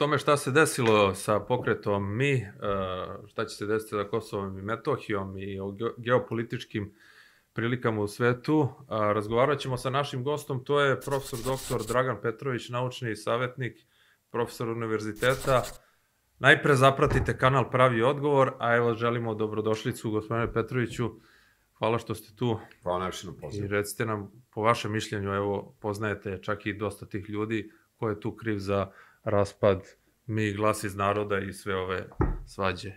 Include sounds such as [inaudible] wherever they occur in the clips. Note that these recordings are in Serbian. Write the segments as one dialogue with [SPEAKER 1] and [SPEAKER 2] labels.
[SPEAKER 1] tome šta se desilo sa pokretom mi, e, šta će se desiti sa Kosovom i Metohijom i o geopolitičkim prilikama u svetu, razgovarat ćemo sa našim gostom, to je profesor dr. Dragan Petrović, naučni savjetnik, profesor univerziteta. Najpre zapratite kanal Pravi odgovor, a evo želimo dobrodošlicu gospodine Petroviću. Hvala što ste tu.
[SPEAKER 2] Hvala najviše na pozivu.
[SPEAKER 1] I recite nam, po vašem mišljenju, evo, poznajete čak i dosta tih ljudi, ko je tu kriv za raspad mi glas iz naroda i sve ove svađe?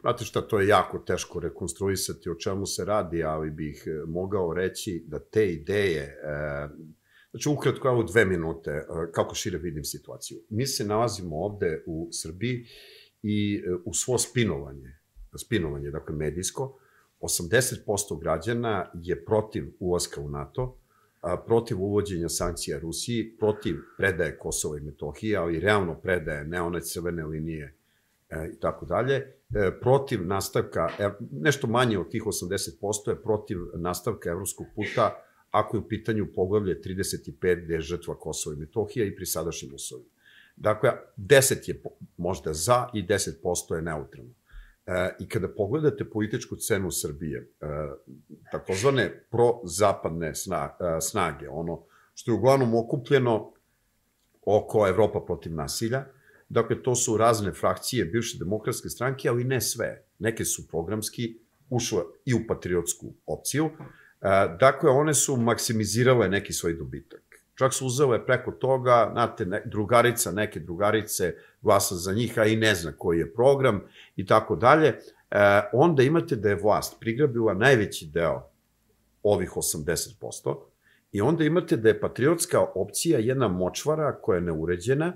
[SPEAKER 2] Znate šta, to je jako teško rekonstruisati o čemu se radi, ali bih e, mogao reći da te ideje, e, znači ukratko evo dve minute, e, kako šire vidim situaciju. Mi se nalazimo ovde u Srbiji i u svo spinovanje, spinovanje, dakle medijsko, 80% građana je protiv ulaska u NATO, protiv uvođenja sankcija Rusiji, protiv predaje Kosova i Metohije, ali realno predaje ne one crvene linije e, i tako dalje, e, protiv nastavka, e, nešto manje od tih 80% je protiv nastavka evropskog puta ako je u pitanju poglavlje 35 gde je žrtva Kosova i Metohija i pri sadašnjim uslovima. Dakle, 10 je možda za i 10% je neutralno. E, I kada pogledate političku cenu Srbije, e, takozvane prozapadne e, snage, ono što je uglavnom okupljeno oko Evropa protiv nasilja, dakle to su razne frakcije bivše demokratske stranke, ali ne sve. Neke su programski ušle i u patriotsku opciju, dakle one su maksimizirale neki svoj dobitak. Čak su uzele preko toga, znate, ne, drugarica, neke drugarice glasa za njih, a i ne zna koji je program i tako dalje. E, onda imate da je vlast prigrabila najveći deo ovih 80%, i onda imate da je patriotska opcija jedna močvara koja je neuređena,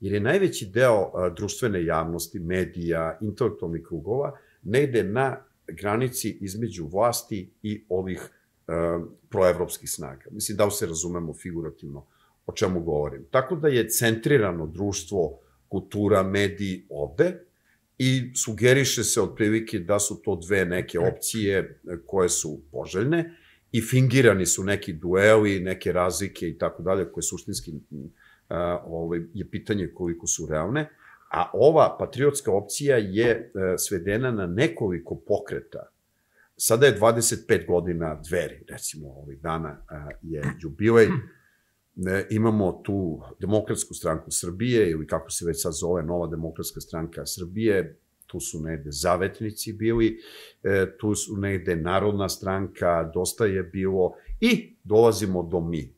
[SPEAKER 2] jer je najveći deo a, e, društvene javnosti, medija, intelektualnih krugova, negde na granici između vlasti i ovih proevropskih snaga. Mislim, da se razumemo figurativno o čemu govorim. Tako da je centrirano društvo, kultura, mediji ovde i sugeriše se otprilike da su to dve neke opcije e, koje su poželjne i fingirani su neki dueli, neke razlike i tako dalje, koje suštinski e, ovaj, je pitanje koliko su realne. A ova patriotska opcija je svedena na nekoliko pokreta Sada je 25 godina dveri, recimo ovih dana je jubilej. Imamo tu Demokratsku stranku Srbije ili kako se već sad zove Nova demokratska stranka Srbije, tu su negde zavetnici bili, e, tu su negde Narodna stranka, dosta je bilo i dolazimo do mi,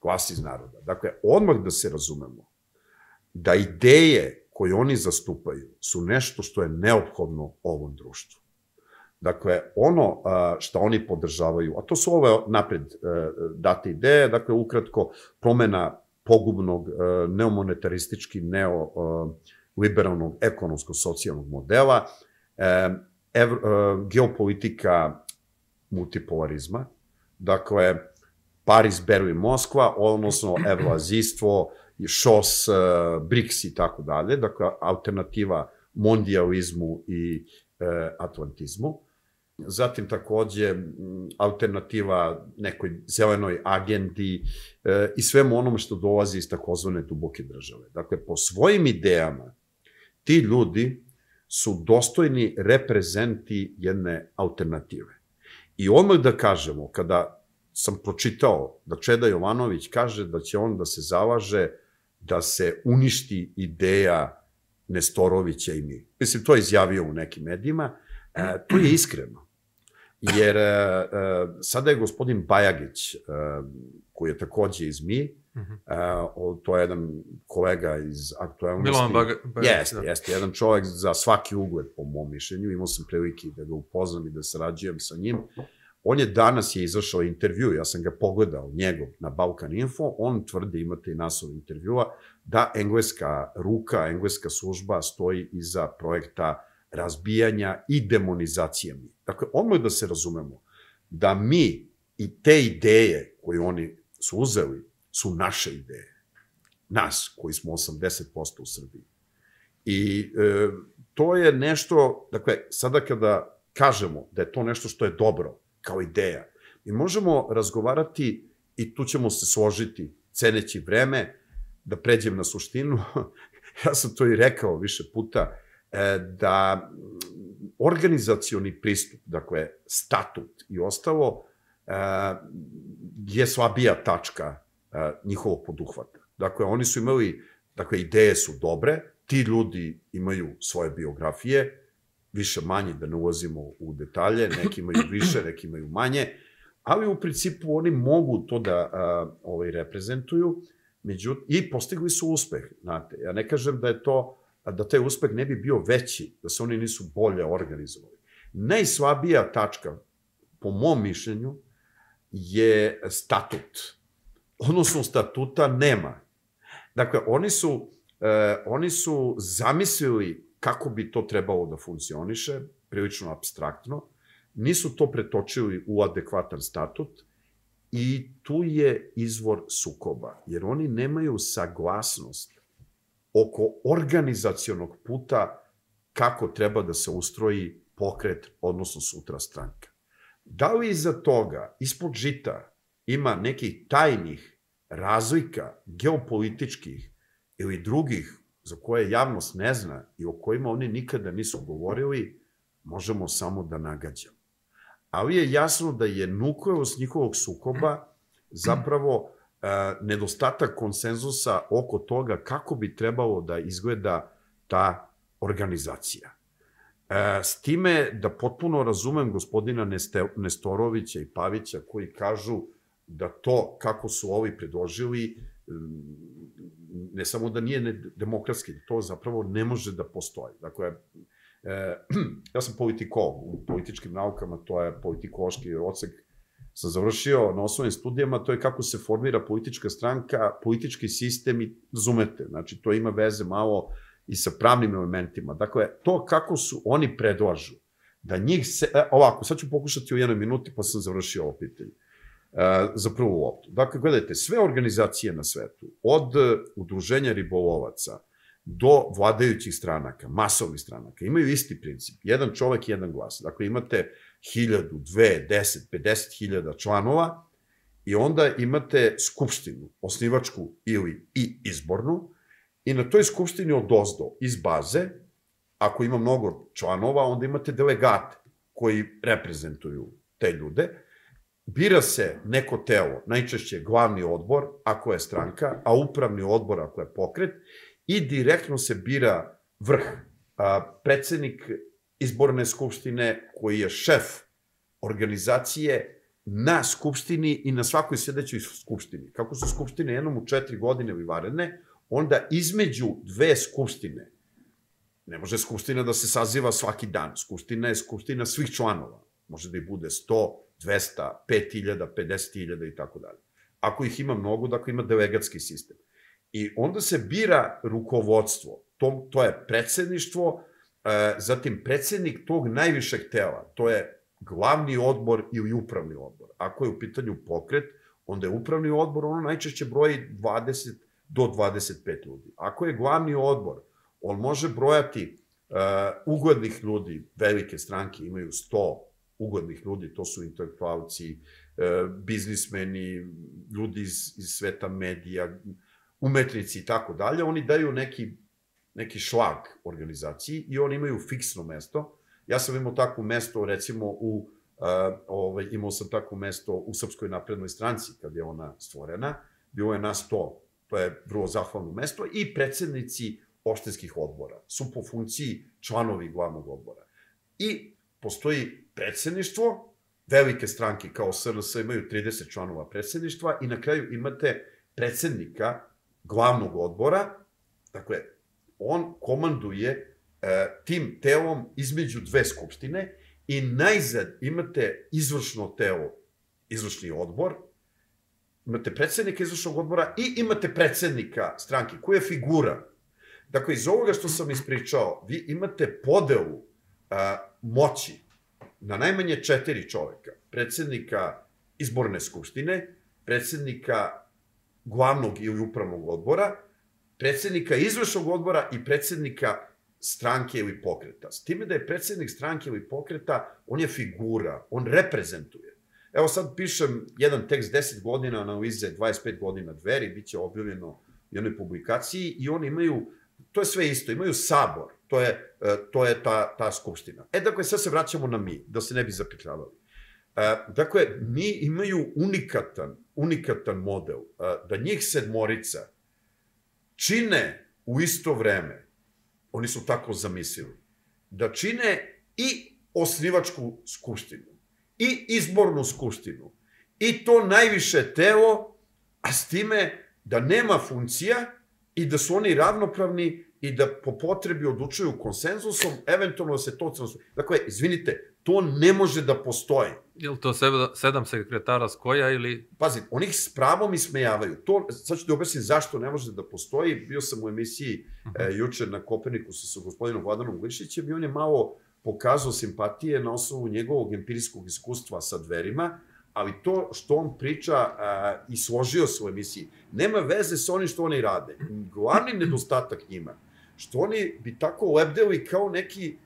[SPEAKER 2] glas iz naroda. Dakle, odmah da se razumemo, da ideje koje oni zastupaju su nešto što je neophodno ovom društvu. Dakle, ono što oni podržavaju, a to su ove napred e, date ideje, dakle, ukratko, promena pogubnog e, neomonetaristički, neoliberalnog ekonomsko-socijalnog modela, e, geopolitika multipolarizma, dakle, Paris, Berlin, Moskva, odnosno evroazijstvo, ŠOS, BRICS i tako dalje, dakle, alternativa mondializmu i atlantizmu zatim takođe alternativa nekoj zelenoj agendi e, i svemu onome što dolazi iz takozvane duboke države. Dakle, po svojim idejama ti ljudi su dostojni reprezenti jedne alternative. I odmah da kažemo, kada sam pročitao da Čeda Jovanović kaže da će on da se zalaže da se uništi ideja Nestorovića i mi. Mislim, to je izjavio u nekim medijima. E, to je iskreno. Jer uh, sada je gospodin Bajagić, uh, koji je takođe iz Mi, uh -huh. uh, to je jedan kolega iz aktualnosti.
[SPEAKER 1] Milovan Bajagić.
[SPEAKER 2] Jeste, da. jeste, jedan čovek za svaki ugled, po mom mišljenju. Imao sam prilike da ga upoznam i da sarađujem sa njim. On je danas je izašao intervju, ja sam ga pogledao, njegov, na Balkan Info, on tvrdi, imate i nasov intervjua, da engleska ruka, engleska služba stoji iza projekta razbijanja i demonizacije mi. Dakle, odmah da se razumemo da mi i te ideje koje oni su uzeli su naše ideje. Nas, koji smo 80% u Srbiji. I e, to je nešto, dakle, sada kada kažemo da je to nešto što je dobro, kao ideja, mi možemo razgovarati i tu ćemo se složiti, ceneći vreme, da pređem na suštinu, [laughs] ja sam to i rekao više puta, da organizacioni pristup, dakle, statut i ostalo, e, je slabija tačka e, njihovog poduhvata. Dakle, oni su imali, dakle, ideje su dobre, ti ljudi imaju svoje biografije, više manje, da ne ulazimo u detalje, neki imaju više, [clears throat] neki imaju manje, ali u principu oni mogu to da a, ovaj, reprezentuju, međutim, i postigli su uspeh, znate. Ja ne kažem da je to, da taj uspeh ne bi bio veći, da se oni nisu bolje organizovali. Najslabija tačka, po mom mišljenju, je statut. Odnosno, statuta nema. Dakle, oni su, eh, oni su zamislili kako bi to trebalo da funkcioniše, prilično abstraktno, nisu to pretočili u adekvatan statut i tu je izvor sukoba, jer oni nemaju saglasnost oko organizacionog puta kako treba da se ustroji pokret, odnosno sutra stranka. Da li iza toga, ispod žita, ima nekih tajnih razlika geopolitičkih ili drugih za koje javnost ne zna i o kojima oni nikada nisu govorili, možemo samo da nagađamo. Ali je jasno da je nukleus njihovog sukoba zapravo nedostatak konsenzusa oko toga kako bi trebalo da izgleda ta organizacija. E, s time da potpuno razumem gospodina Nestorovića i Pavića koji kažu da to kako su ovi predložili ne samo da nije demokratski, to zapravo ne može da postoji. Dakle, e, [clears throat] ja sam politikol u političkim naukama, to je politikološki odsek, sam završio na osnovnim studijama, to je kako se formira politička stranka, politički sistem i razumete, znači to ima veze malo i sa pravnim elementima. Dakle, to kako su oni predlažu, da njih se, e, ovako, sad ću pokušati u jednoj minuti, pa sam završio ovo pitanje. E, za prvu loptu. Dakle, gledajte, sve organizacije na svetu, od e, udruženja ribolovaca do vladajućih stranaka, masovnih stranaka, imaju isti princip. Jedan čovek, jedan glas. Dakle, imate hiljadu, dve, deset, pedeset hiljada članova i onda imate skupštinu, osnivačku ili i izbornu, i na toj skupštini od ozdo, iz baze, ako ima mnogo članova, onda imate delegate koji reprezentuju te ljude, bira se neko telo, najčešće glavni odbor, ako je stranka, a upravni odbor ako je pokret, i direktno se bira vrh, a, predsednik izborne skupštine koji je šef organizacije na skupštini i na svakoj sledećoj skupštini. Kako su skupštine jednom u četiri godine ili varedne, onda između dve skupštine, ne može skupština da se saziva svaki dan, skupština je skupština svih članova, može da ih bude 100, 200, 5000, 50.000 i tako dalje. Ako ih ima mnogo, dakle ima delegatski sistem. I onda se bira rukovodstvo, to, to je predsedništvo, e, zatim predsednik tog najvišeg tela, to je glavni odbor ili upravni odbor. Ako je u pitanju pokret, onda je upravni odbor, ono najčešće broji 20 do 25 ljudi. Ako je glavni odbor, on može brojati uh, uglednih ljudi, velike stranke imaju 100, ugodnih ljudi, to su intelektualci, e, biznismeni, ljudi iz, iz sveta medija, umetnici i tako dalje, oni daju neki, neki šlag organizaciji i oni imaju fiksno mesto. Ja sam imao takvo mesto, recimo, u, uh, ovaj, imao sam takvo mesto u Srpskoj naprednoj stranci, kad je ona stvorena. Bilo je nas to, to je vrlo zahvalno mesto, i predsednici opštinskih odbora su po funkciji članovi glavnog odbora. I postoji predsedništvo, velike stranke kao SNS imaju 30 članova predsedništva i na kraju imate predsednika glavnog odbora, dakle, on komanduje e, tim telom između dve skupštine i najzad imate izvršno telo, izvršni odbor, imate predsednika izvršnog odbora i imate predsednika stranke, koja je figura. Dakle, iz ovoga što sam ispričao, vi imate podelu a, moći na najmanje četiri čoveka. Predsednika izborne skupštine, predsednika glavnog ili upravnog odbora, predsednika izvršnog odbora i predsednika stranke ili pokreta. S time da je predsednik stranke ili pokreta, on je figura, on reprezentuje. Evo sad pišem jedan tekst 10 godina analize 25 godina dveri, bit će objavljeno u jednoj publikaciji i oni imaju to je sve isto, imaju sabor, to je, e, to je ta, ta skupština. E, dakle, sad se vraćamo na mi, da se ne bi zapetljavali. E, dakle, mi imaju unikatan, unikatan model, e, da njih sedmorica čine u isto vreme, oni su tako zamislili, da čine i osnivačku skupštinu, i izbornu skupštinu, i to najviše telo, a s time da nema funkcija i da su oni ravnopravni i da po potrebi odlučuju konsenzusom, eventualno da se to. Dakle, izvinite, to ne može da postoji.
[SPEAKER 1] Je li to sedam sekretara skoja ili...
[SPEAKER 2] Pazi, oni ih s pravom ismejavaju. To, sad ću ti objasniti zašto ne može da postoji. Bio sam u emisiji uh -huh. e, juče na Kopeniku sa, sa gospodinom Vladanom Glišićem i on je malo pokazao simpatije na osnovu njegovog empirijskog iskustva sa dverima, ali to što on priča a, i složio se u emisiji, nema veze sa onim što oni rade. Glavni nedostatak njima, što oni bi tako lebdeli kao neki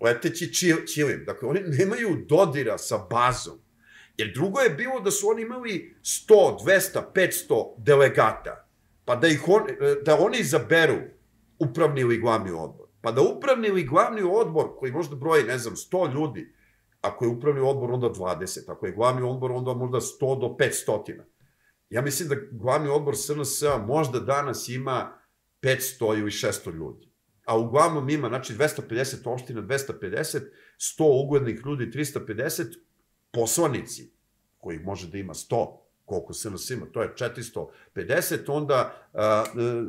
[SPEAKER 2] leteći čilim. Dakle, oni nemaju dodira sa bazom. Jer drugo je bilo da su oni imali 100, 200, 500 delegata, pa da, ih on, da oni izaberu upravni ili glavni odbor. Pa da upravni ili glavni odbor, koji možda broji, ne znam, 100 ljudi, ako je upravni odbor, onda 20, ako je glavni odbor, onda možda 100 do 500. Ja mislim da glavni odbor SNS možda danas ima 500 ili 600 ljudi. A uglavnom ima, znači, 250 opština, 250, 100 uglednih ljudi, 350, poslanici, koji može da ima 100, koliko se nas ima, to je 450, onda a,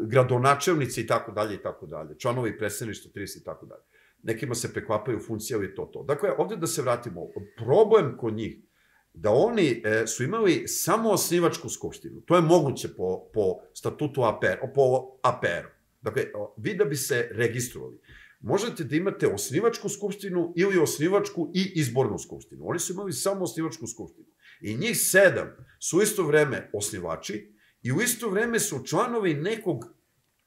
[SPEAKER 2] gradonačelnici i tako dalje i tako dalje, članovi predsedništva 30 i tako dalje. Nekima se preklapaju funkcije, ali to to. Dakle, ovde da se vratimo, problem kod njih, da oni e, su imali samo osnivačku skupštinu. To je moguće po, po statutu APR, po APR-u. Dakle, vi da bi se registrovali, možete da imate osnivačku skupštinu ili osnivačku i izbornu skupštinu. Oni su imali samo osnivačku skupštinu. I njih sedam su u isto vreme osnivači i u isto vreme su članovi nekog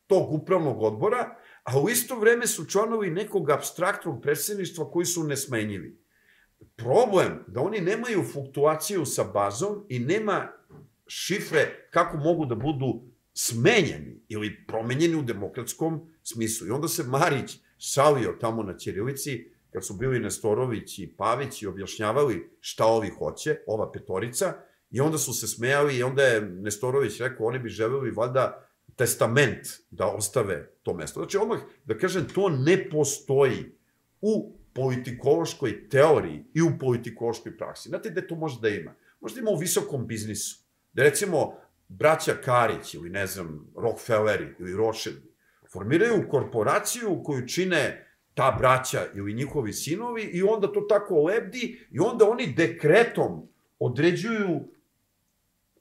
[SPEAKER 2] tog upravnog odbora, a u isto vreme su članovi nekog abstraktnog predsedništva koji su nesmenjivi. Problem da oni nemaju fluktuaciju sa bazom i nema šifre kako mogu da budu smenjeni ili promenjeni u demokratskom smislu. I onda se Marić šalio tamo na Ćirilici, kad su bili Nestorović i Pavić i objašnjavali šta ovi hoće, ova petorica, i onda su se smejali i onda je Nestorović rekao, oni bi želeli valjda testament da ostave to mesto. Znači, odmah da kažem, to ne postoji u politikološkoj teoriji i u politikološkoj praksi. Znate gde to može da ima? Možda ima u visokom biznisu. Da recimo, braća Karić ili ne znam, Rockefelleri ili Rothschild formiraju korporaciju koju čine ta braća ili njihovi sinovi i onda to tako lebdi i onda oni dekretom određuju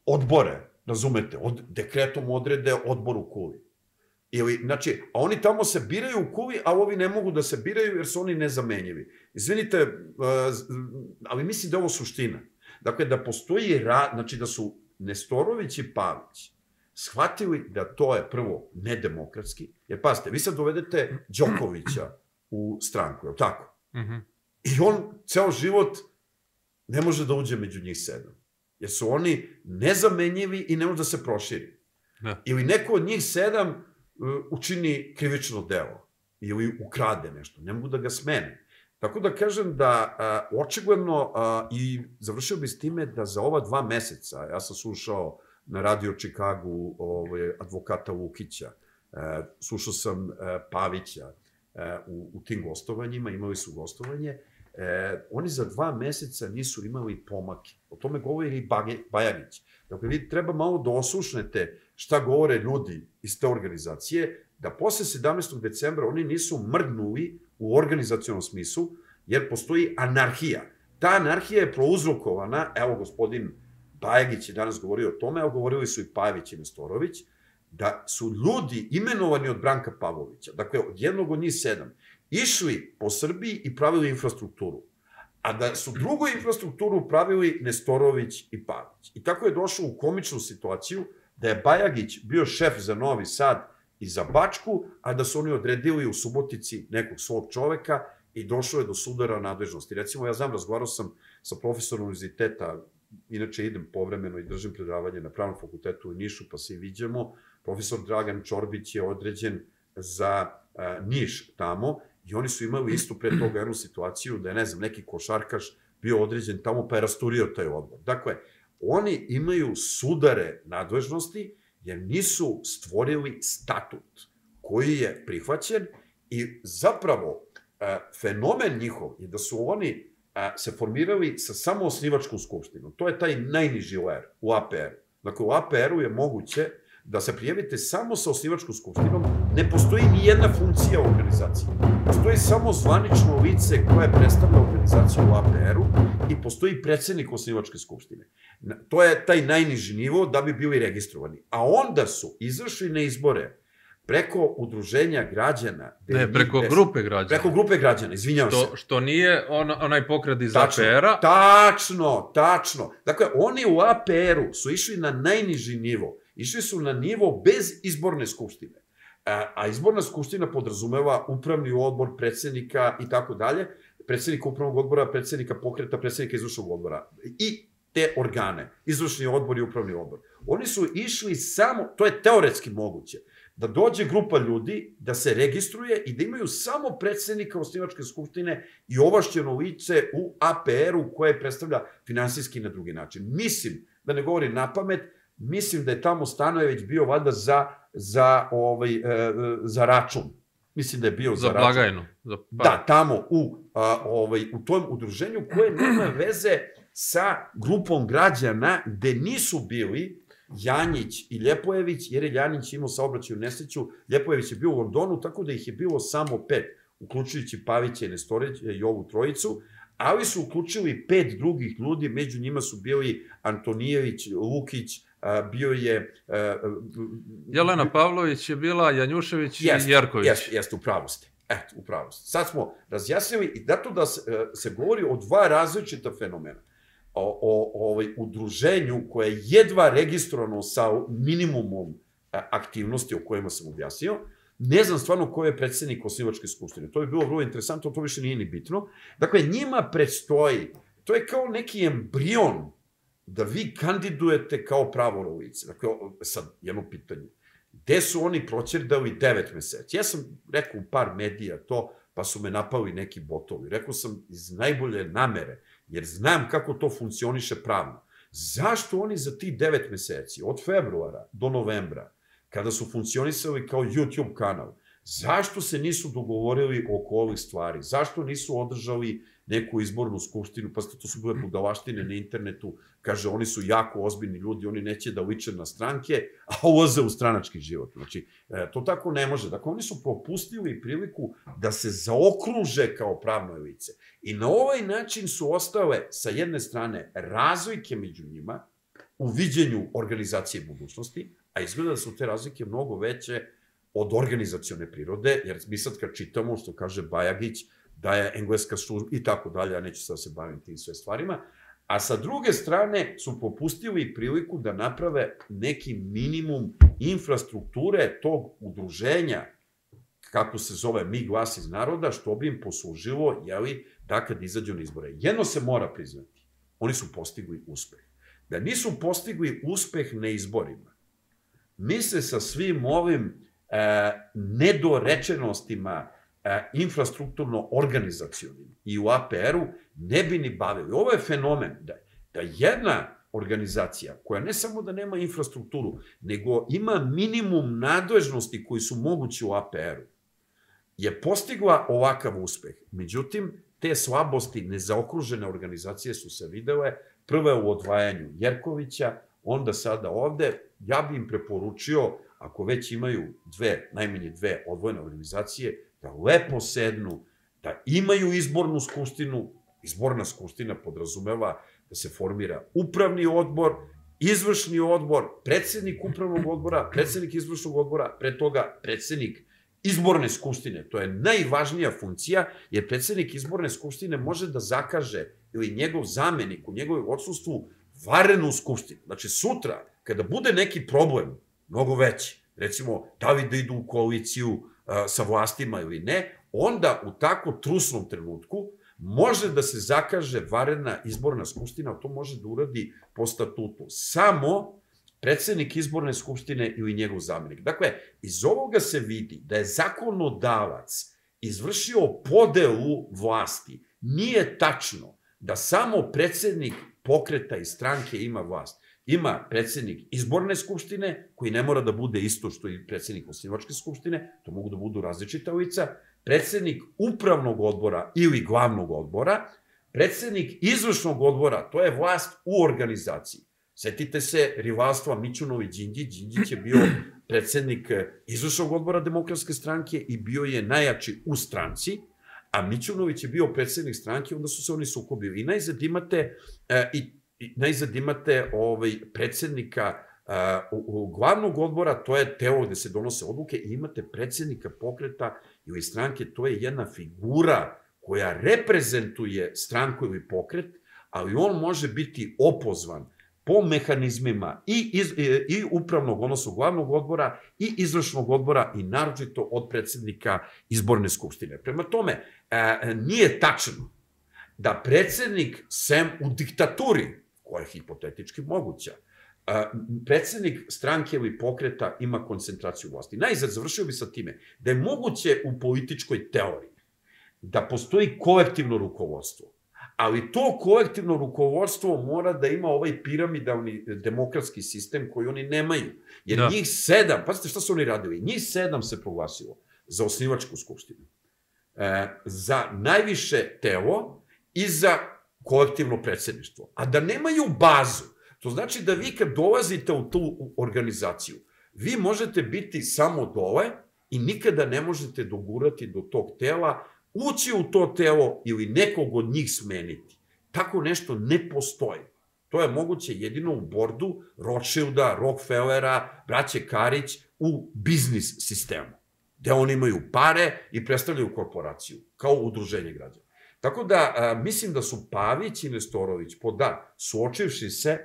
[SPEAKER 2] odbore, razumete, od, dekretom odrede odbor u kuli. Ili, znači, a oni tamo se biraju u kuli, a ovi ne mogu da se biraju jer su oni nezamenjivi. Izvinite, uh, ali mislim da je ovo suština. Dakle, da postoji, ra, znači da su Nestorović i Pavić shvatili da to je prvo nedemokratski, jer pazite, vi sad dovedete Đokovića u stranku, je li tako? Mm -hmm. I on ceo život ne može da uđe među njih sedam. Jer su oni nezamenjivi i ne može da se proširi. Da. Ili neko od njih sedam uh, učini krivično delo. Ili ukrade nešto. Ne mogu da ga smene. Tako da kažem da a, očigledno a, i završio bi s time da za ova dva meseca, ja sam slušao na radio Čikagu ovaj, advokata Vukića, e, slušao sam e, Pavića e, u, u tim gostovanjima, imali su gostovanje, e, oni za dva meseca nisu imali pomake. O tome govori i Bajanić. Dakle, vi treba malo da oslušnete šta govore ljudi iz te organizacije, da posle 17. decembra oni nisu mrdnuli u organizacijonom smislu, jer postoji anarhija. Ta anarhija je prouzrokovana, evo gospodin Bajagić je danas govorio o tome, evo govorili su i Pajević i Nestorović, da su ljudi imenovani od Branka Pavlovića, dakle od jednog od njih sedam, išli po Srbiji i pravili infrastrukturu. A da su drugu infrastrukturu pravili Nestorović i Pavić. I tako je došlo u komičnu situaciju da je Bajagić bio šef za Novi Sad i za Bačku, a da su oni odredili u Subotici nekog svog čoveka i došlo je do sudara nadležnosti. Recimo, ja znam, razgovarao sam sa profesorom univerziteta, inače idem povremeno i držim predavanje na pravnom fakultetu u Nišu, pa se i viđamo. Profesor Dragan Čorbić je određen za a, Niš tamo i oni su imali isto pre toga jednu situaciju da je, ne znam, neki košarkaš bio određen tamo pa je rasturio taj odbor. Dakle, oni imaju sudare nadležnosti jer nisu stvorili statut koji je prihvaćen i zapravo a, fenomen njihov je da su oni a, se formirali sa samo osnivačkom skupštinom. To je taj najniži ler u APR-u. Dakle, u APR-u je moguće da se prijavite samo sa osnivačkom skupštinom, ne postoji ni jedna funkcija u organizaciji. Postoji samo zvanično lice koje predstavlja organizaciju u APR-u i postoji predsednik osnivačke skupštine. To je taj najniži nivo da bi bili registrovani. A onda su izašli na izbore preko udruženja građana.
[SPEAKER 1] Ne, preko des, grupe građana.
[SPEAKER 2] Preko grupe građana, izvinjavam
[SPEAKER 1] što,
[SPEAKER 2] se.
[SPEAKER 1] Što nije on, onaj pokret iz APR-a.
[SPEAKER 2] Tačno, tačno. Dakle, oni u APR-u su išli na najniži nivo. Išli su na nivo bez izborne skupštine. A, izborna skupština podrazumeva upravni odbor, predsednika i tako dalje, predsednika upravnog odbora, predsednika pokreta, predsednika izvršnog odbora. I te organe, izvršni odbor i upravni odbor. Oni su išli samo, to je teoretski moguće, da dođe grupa ljudi, da se registruje i da imaju samo predsednika osnivačke skupštine i ovašćeno lice u APR-u koje predstavlja finansijski na drugi način. Mislim, da ne govorim na pamet, mislim da je tamo Stanojević bio valjda za, za, ovaj, e, za račun. Mislim da je bio za,
[SPEAKER 1] za blagajnu. Za
[SPEAKER 2] pa. Da, tamo u, a, ovaj, u tom udruženju koje nema veze sa grupom građana gde nisu bili Janjić i Ljepojević, jer je Janjić imao saobraćaju nesreću, Ljepojević je bio u Londonu, tako da ih je bilo samo pet, uključujući Pavića i Nestorića i ovu trojicu, ali su uključili pet drugih ljudi, među njima su bili Antonijević, Lukić, bio je...
[SPEAKER 1] Jelena Pavlović je bila, Janjušević jest, i Jerković.
[SPEAKER 2] Jeste, jeste, u pravosti. Eto, u pravosti. Sad smo razjasnili i zato da se, e, se govori o dva različita fenomena o, o ovaj, udruženju koje je jedva registrovano sa minimumom aktivnosti o kojima sam objasnio, ne znam stvarno ko je predsednik osnivačke skupštine. To je bilo vrlo interesantno, to više nije ni bitno. Dakle, njima predstoji, to je kao neki embrion da vi kandidujete kao pravo lice. Dakle, sad, jedno pitanje. Gde su oni proćerdali devet meseci? Ja sam rekao u par medija to, pa su me napali neki botovi. Rekao sam iz najbolje namere jer znam kako to funkcioniše pravno. Zašto oni za ti devet meseci, od februara do novembra, kada su funkcionisali kao YouTube kanal, zašto se nisu dogovorili oko ovih stvari? Zašto nisu održali neku izbornu skupštinu, pa to su bile budalaštine na internetu, kaže, oni su jako ozbiljni ljudi, oni neće da liče na stranke, a ulaze u stranački život. Znači, e, to tako ne može. Dakle, oni su propustili priliku da se zaokruže kao pravno lice. I na ovaj način su ostale, sa jedne strane, razlike među njima, u viđenju organizacije budućnosti, a izgleda da su te razlike mnogo veće od organizacione prirode, jer mi sad kad čitamo, što kaže Bajagić, da je engleska služba i tako dalje, ja neću sad se bavim tim sve stvarima, a sa druge strane su popustili priliku da naprave neki minimum infrastrukture tog udruženja, kako se zove Mi glas iz naroda, što bi im poslužilo, jeli, da kad izađu na izbore. Jedno se mora priznati, oni su postigli uspeh. Da nisu postigli uspeh na izborima, mi se sa svim ovim e, nedorečenostima, e, infrastrukturno-organizacijonim i u APR-u ne bi ni bavili. Ovo je fenomen da, da jedna organizacija koja ne samo da nema infrastrukturu, nego ima minimum nadležnosti koji su mogući u APR-u, je postigla ovakav uspeh. Međutim, te slabosti nezaokružene organizacije su se videle, prve u odvajanju Jerkovića, onda sada ovde, ja bi im preporučio, ako već imaju dve, najmanje dve odvojene organizacije, da lepo sednu, da imaju izbornu skupštinu, izborna skupština podrazumeva da se formira upravni odbor, izvršni odbor, predsednik upravnog odbora, predsednik izvršnog odbora, pre toga predsednik izborne skupštine. To je najvažnija funkcija, jer predsednik izborne skupštine može da zakaže ili njegov zamenik u njegovoj odsustvu varenu skupštinu. Znači, sutra, kada bude neki problem, mnogo veći, recimo, da li da idu u koaliciju sa vlastima ili ne, onda u tako trusnom trenutku može da se zakaže varena izborna skupština, to može da uradi po statutu. Samo predsednik izborne skupštine ili njegov zamenik. Dakle, iz ovoga se vidi da je zakonodavac izvršio podelu vlasti. Nije tačno da samo predsednik pokreta i stranke ima vlast. Ima predsednik izborne skupštine, koji ne mora da bude isto što i predsednik osnivačke skupštine, to mogu da budu različita lica, predsednik upravnog odbora ili glavnog odbora, predsednik izvršnog odbora, to je vlast u organizaciji. Setite se rivalstva Mićunovi Đinđić. Đinđić je bio [clears throat] predsednik izvršnog odbora demokratske stranke i bio je najjači u stranci, a Mićunović je bio predsednik stranke, onda su se oni sukobili. I najzad imate, e, i najzad imate ovaj, predsednika uh, glavnog odbora, to je telo gde se donose odluke, i imate predsednika pokreta ili stranke, to je jedna figura koja reprezentuje stranku ili pokret, ali on može biti opozvan po mehanizmima i, iz, i upravnog, odnosno glavnog odbora i izvršnog odbora i naročito od predsednika izborne skupštine. Prema tome, e, nije tačno da predsednik, sem u diktaturi, koja je hipotetički moguća, predsednik stranke ili pokreta ima koncentraciju vlasti. Najzad završio bi sa time da je moguće u političkoj teoriji da postoji kolektivno rukovodstvo, ali to kolektivno rukovodstvo mora da ima ovaj piramidalni demokratski sistem koji oni nemaju. Jer da. njih sedam, pazite šta su oni radili, njih sedam se proglasilo za osnivačku skupštinu, e, za najviše telo i za kolektivno predsedništvo. A da nemaju bazu, to znači da vi kad dolazite u tu organizaciju, vi možete biti samo dole i nikada ne možete dogurati do tog tela ući u to telo ili nekog od njih smeniti. Tako nešto ne postoji. To je moguće jedino u bordu Rothschilda, Rockefellera, braće Karić u biznis sistemu, gde oni imaju pare i predstavljaju korporaciju, kao udruženje građana. Tako da, a, mislim da su Pavić i Nestorović, po da, suočivši se,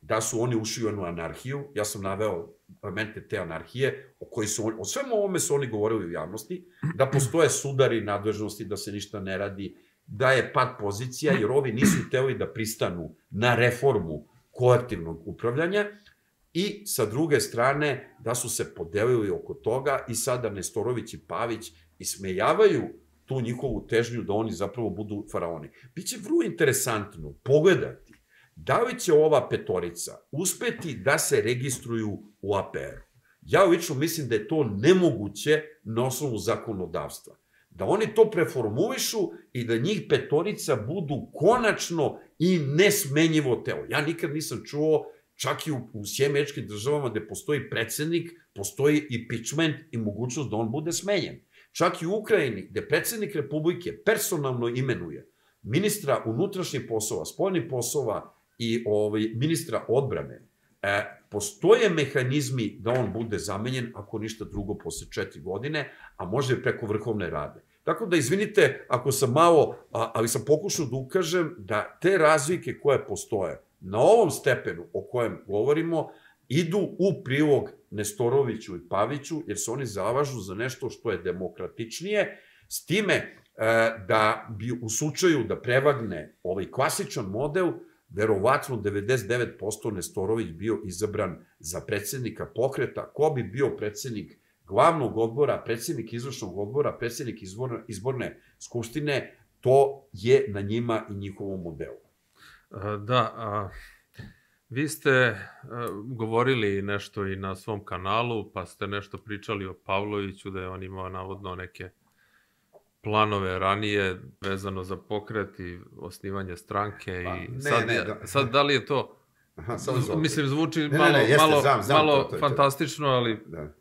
[SPEAKER 2] da su oni ušli u anarhiju, ja sam naveo elemente te anarhije, o koji su, o svemu ovome su oni govorili u javnosti, da postoje sudari nadležnosti, da se ništa ne radi, da je pad pozicija, jer ovi nisu hteli da pristanu na reformu kolektivnog upravljanja, i sa druge strane da su se podelili oko toga i sada Nestorović i Pavić ismejavaju tu njihovu težnju da oni zapravo budu faraoni. Biće vrlo interesantno pogledati da li će ova petorica uspeti da se registruju u APR-u. Ja lično mislim da je to nemoguće na osnovu zakonodavstva. Da oni to preformulišu i da njih petorica budu konačno i nesmenjivo telo. Ja nikad nisam čuo, čak i u, u sjemečkim državama gde postoji predsednik, postoji i pitchment i mogućnost da on bude smenjen. Čak i u Ukrajini, gde predsednik Republike personalno imenuje ministra unutrašnjih poslova, spoljnih poslova i ovaj, ministra odbrane, e, postoje mehanizmi da on bude zamenjen, ako ništa drugo, posle četiri godine, a može preko vrhovne rade. Tako da, izvinite, ako sam malo, a, ali sam pokušao da ukažem da te razlike koje postoje na ovom stepenu o kojem govorimo, idu u prilog Nestoroviću i Paviću, jer se oni zavažu za nešto što je demokratičnije, s time e, da bi u slučaju da prevagne ovaj klasičan model, verovatno 99% Nestorović bio izabran za predsednika pokreta. Ko bi bio predsednik glavnog odbora, predsednik izvršnog odbora, predsednik izborne, izborne skupštine, to je na njima i njihovom modelu.
[SPEAKER 1] Da, a, vi ste a, govorili nešto i na svom kanalu, pa ste nešto pričali o Pavloviću, da je on imao navodno neke planove ranije vezano za pokret i osnivanje stranke pa, i ne, sad, ne, da, sad da li je to Aha, sad mislim zvuči ne, malo, ne, ne, jeste, malo, znam, znam malo to, to, to, fantastično, ali
[SPEAKER 2] da.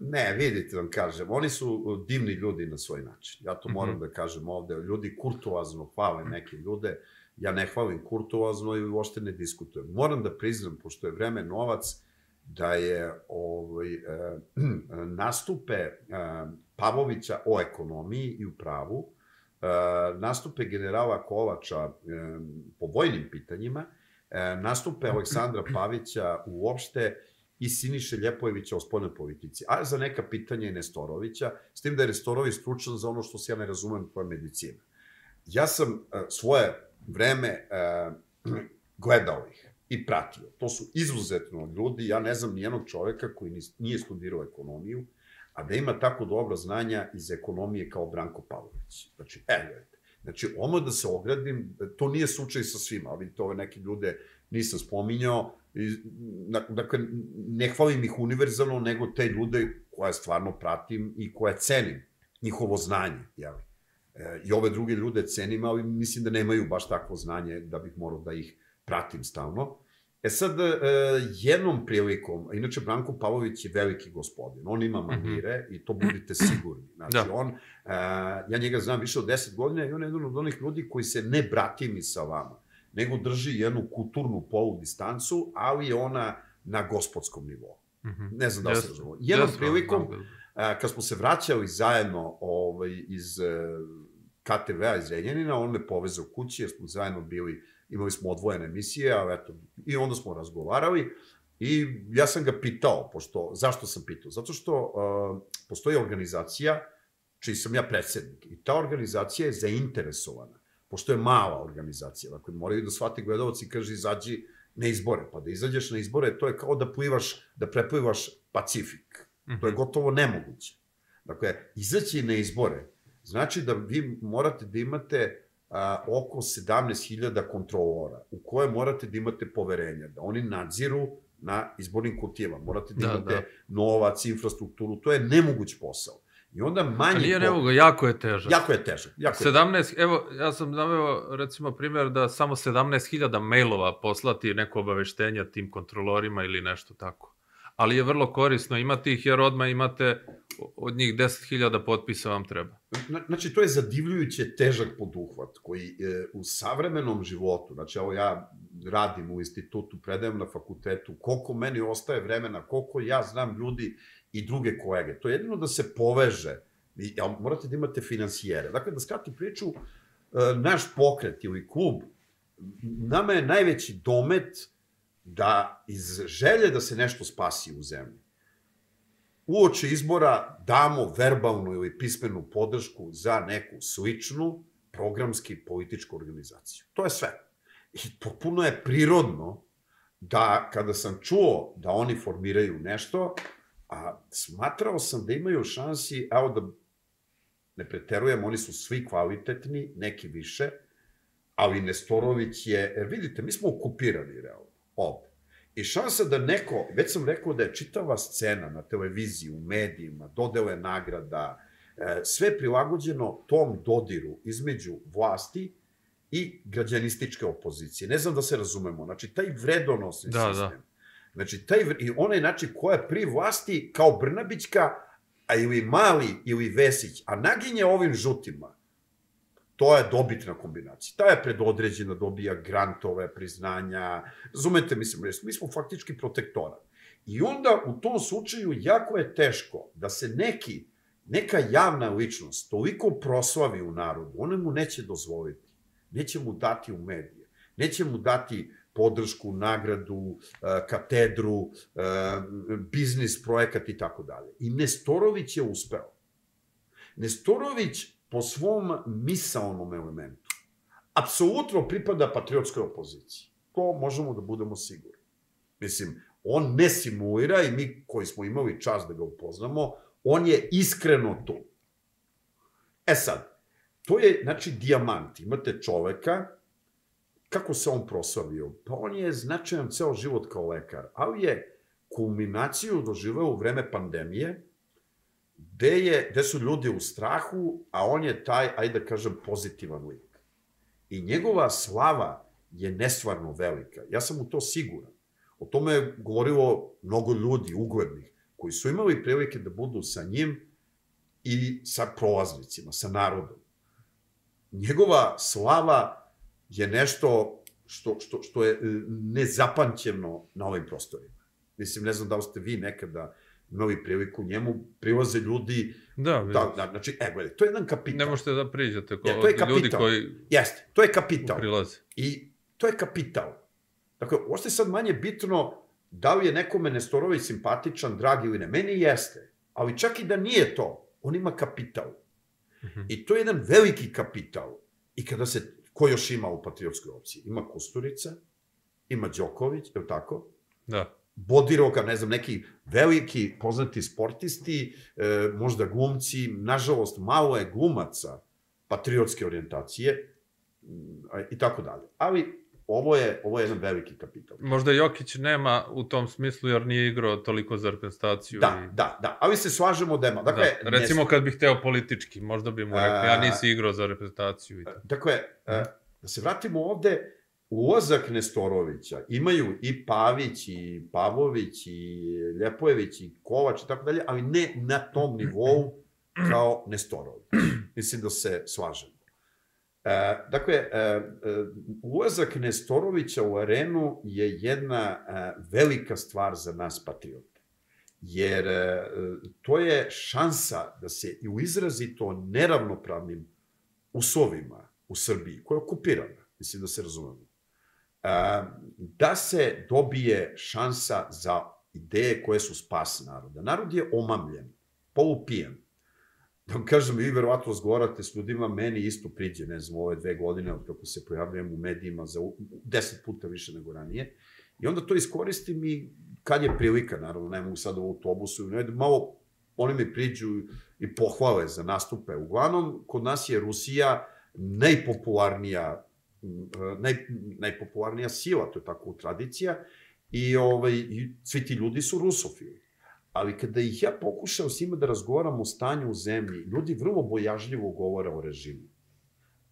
[SPEAKER 2] Ne, vidite vam kažem, oni su divni ljudi na svoj način. Ja to moram mm -hmm. da kažem ovde. Ljudi kurtuazno hvale neke ljude, ja ne hvalim kurtuazno i uopšte ne diskutujem. Moram da priznam, pošto je vreme novac, da je ovaj, e, [clears throat] nastupe e, Pavlovića o ekonomiji i u pravu, e, nastupe generala Kovača e, po vojnim pitanjima, e, nastupe Aleksandra [clears throat] Pavića uopšte i Siniše Ljepojevića o spoljnoj politici, a za neka pitanja je Nestorovića, s tim da je Nestorović stručan za ono što se ja ne razumem, to je medicina. Ja sam svoje vreme [clears throat] gledao ih i pratio. To su izuzetno ljudi, ja ne znam nijednog čoveka koji nije studirao ekonomiju, a da ima tako dobra znanja iz ekonomije kao Branko Pavlović. Znači, e, gledajte, znači, ono da se ogradim, to nije slučaj sa svima, ali to ove neke ljude nisam spominjao, dakle, ne hvalim ih univerzalno, nego te ljude koje stvarno pratim i koje cenim, njihovo znanje, jel? E, I ove druge ljude cenim, ali mislim da nemaju baš takvo znanje da bih morao da ih pratim stalno. E sad, e, jednom prilikom, inače Branko Pavlović je veliki gospodin, on ima mhm. manire mm -hmm. i to budite sigurni. [clears throat] Znači, da. on, e, ja njega znam više od 10 godina i on je jedan od onih ljudi koji se ne bratimi sa vama, nego drži jednu kulturnu polu distancu, ali je ona na gospodskom nivou. Mm -hmm. Ne znam da se razumemo. Jednom yes, prilikom, kad smo se vraćali zajedno ovaj, iz KTV-a iz Renjanina, on me povezao kući, jer smo zajedno bili imali smo odvojene emisije, a eto, i onda smo razgovarali i ja sam ga pitao, pošto, zašto sam pitao? Zato što uh, postoji organizacija čiji sam ja predsednik i ta organizacija je zainteresovana, pošto je mala organizacija, dakle moraju da shvati gledalci i kaže izađi na izbore, pa da izađeš na izbore, to je kao da plivaš, da preplivaš Pacifik. Mm -hmm. To je mhm. gotovo nemoguće. Dakle, izaći na izbore znači da vi morate da imate a, oko 17.000 kontrolora u koje morate da imate poverenja, da oni nadziru na izbornim kutijama, morate da, da imate da. novac, infrastrukturu, to je nemoguć posao. I onda manje...
[SPEAKER 1] Ali nije nemogo, jako je težak.
[SPEAKER 2] Jako je težak. Jako
[SPEAKER 1] 17, je... evo, ja sam naveo, recimo, primjer da samo 17.000 mailova poslati neko obaveštenja tim kontrolorima ili nešto tako ali je vrlo korisno imati ih jer odmah imate od njih 10.000 potpisa vam treba.
[SPEAKER 2] Znači, to je zadivljujuće težak poduhvat koji e, u savremenom životu, znači, evo ja radim u institutu, predajem na fakultetu, koliko meni ostaje vremena, koliko ja znam ljudi i druge kolege. To je jedino da se poveže, i, ja, morate da imate financijere. Dakle, da skrati priču, e, naš pokret ili klub, nama je najveći domet da iz želje da se nešto spasi u zemlji, uoče izbora damo verbalnu ili pismenu podršku za neku sličnu programski političku organizaciju. To je sve. I popuno je prirodno da kada sam čuo da oni formiraju nešto, a smatrao sam da imaju šansi, evo da ne preterujem, oni su svi kvalitetni, neki više, ali Nestorović je, jer vidite, mi smo okupirani, realno ovde. I šansa da neko, već sam rekao da je čitava scena na televiziji, u medijima, dodele nagrada, e, sve prilagođeno tom dodiru između vlasti i građanističke opozicije. Ne znam da se razumemo. Znači, taj vredonosni da, da. sistem. Da. Znači, taj, i onaj, znači, koja je pri vlasti kao Brnabićka, a ili Mali ili Vesić, a naginje ovim žutima, to je dobitna kombinacija. Ta je predodređena, dobija grantove, priznanja, razumete, mislim, mi smo faktički protektora. I onda u tom slučaju jako je teško da se neki, neka javna ličnost toliko proslavi u narodu, ona mu neće dozvoliti, neće mu dati u medije, neće mu dati podršku, nagradu, e, katedru, e, biznis projekat i tako dalje. I Nestorović je uspeo. Nestorović po svom misaonom elementu, apsolutno pripada patriotskoj opoziciji. To možemo da budemo sigurni. Mislim, on ne simulira i mi koji smo imali čas da ga upoznamo, on je iskreno tu. E sad, to je, znači, dijamant. Imate čoveka, kako se on proslavio? Pa on je značajan ceo život kao lekar, ali je kulminaciju doživao u vreme pandemije, gde, je, gde su ljudi u strahu, a on je taj, ajde da kažem, pozitivan lik. I njegova slava je nesvarno velika. Ja sam u to siguran. O tome je govorilo mnogo ljudi, uglednih, koji su imali prilike da budu sa njim i sa prolaznicima, sa narodom. Njegova slava je nešto što, što, što je e, nezapamćeno na ovim prostorima. Mislim, ne znam da li ste vi nekada imali priliku njemu, prilaze ljudi,
[SPEAKER 1] da, da,
[SPEAKER 2] da znači, e, gledaj, to je jedan kapital.
[SPEAKER 1] Ne možete da priđete ko, ja, to je kapital. ljudi koji
[SPEAKER 2] Jeste, to je kapital.
[SPEAKER 1] Prilaze.
[SPEAKER 2] I to je kapital. Dakle, je sad manje bitno da li je nekome Nestorović simpatičan, drag ili ne. Meni jeste. Ali čak i da nije to, on ima kapital. Mhm. I to je jedan veliki kapital. I kada se, ko još ima u patriotskoj opciji? Ima Kusturica, ima Đoković, je li tako?
[SPEAKER 1] Da.
[SPEAKER 2] Bodiroga, ne znam, neki veliki poznati sportisti, e, možda glumci, nažalost, malo je glumaca patriotske orijentacije a, i tako dalje. Ali ovo je, ovo je jedan veliki kapital.
[SPEAKER 1] Možda Jokić nema u tom smislu jer nije igrao toliko za reprezentaciju.
[SPEAKER 2] Da,
[SPEAKER 1] i...
[SPEAKER 2] da, da, ali se slažemo da ima. Dakle,
[SPEAKER 1] da. Recimo
[SPEAKER 2] ne-
[SPEAKER 1] kad bih hteo politički, možda bi mu rekao, ja
[SPEAKER 2] A-
[SPEAKER 1] nisi igrao za reprezentaciju. I to.
[SPEAKER 2] Dakle, e, da se vratimo ovde, ulazak Nestorovića imaju i Pavić, i Pavlović, i Ljepojević, i Kovač i tako dalje, ali ne na tom nivou kao Nestorović. [clears throat] Mislim da se slažemo. E, dakle, e, e, ulazak Nestorovića u arenu je jedna e, velika stvar za nas patriote. Jer e, to je šansa da se i u izrazito neravnopravnim uslovima u Srbiji, koja je okupirana, mislim da se razumemo, da se dobije šansa za ideje koje su spas naroda. Narod je omamljen, polupijen. Da vam kažem, vi verovatno razgovarate s ljudima, meni isto priđe, ne znam, ove dve godine, od kako se pojavljujem u medijima za deset puta više nego ranije. I onda to iskoristim i kad je prilika, naravno, ne mogu sad u autobusu, ne, malo oni mi priđu i pohvale za nastupe. Uglavnom, kod nas je Rusija najpopularnija naj, najpopularnija sila, to je tako tradicija, i, ovaj, i svi ti ljudi su rusofili. Ali kada ih ja pokušao s njima da razgovaram o stanju u zemlji, ljudi vrlo bojažljivo govore o režimu.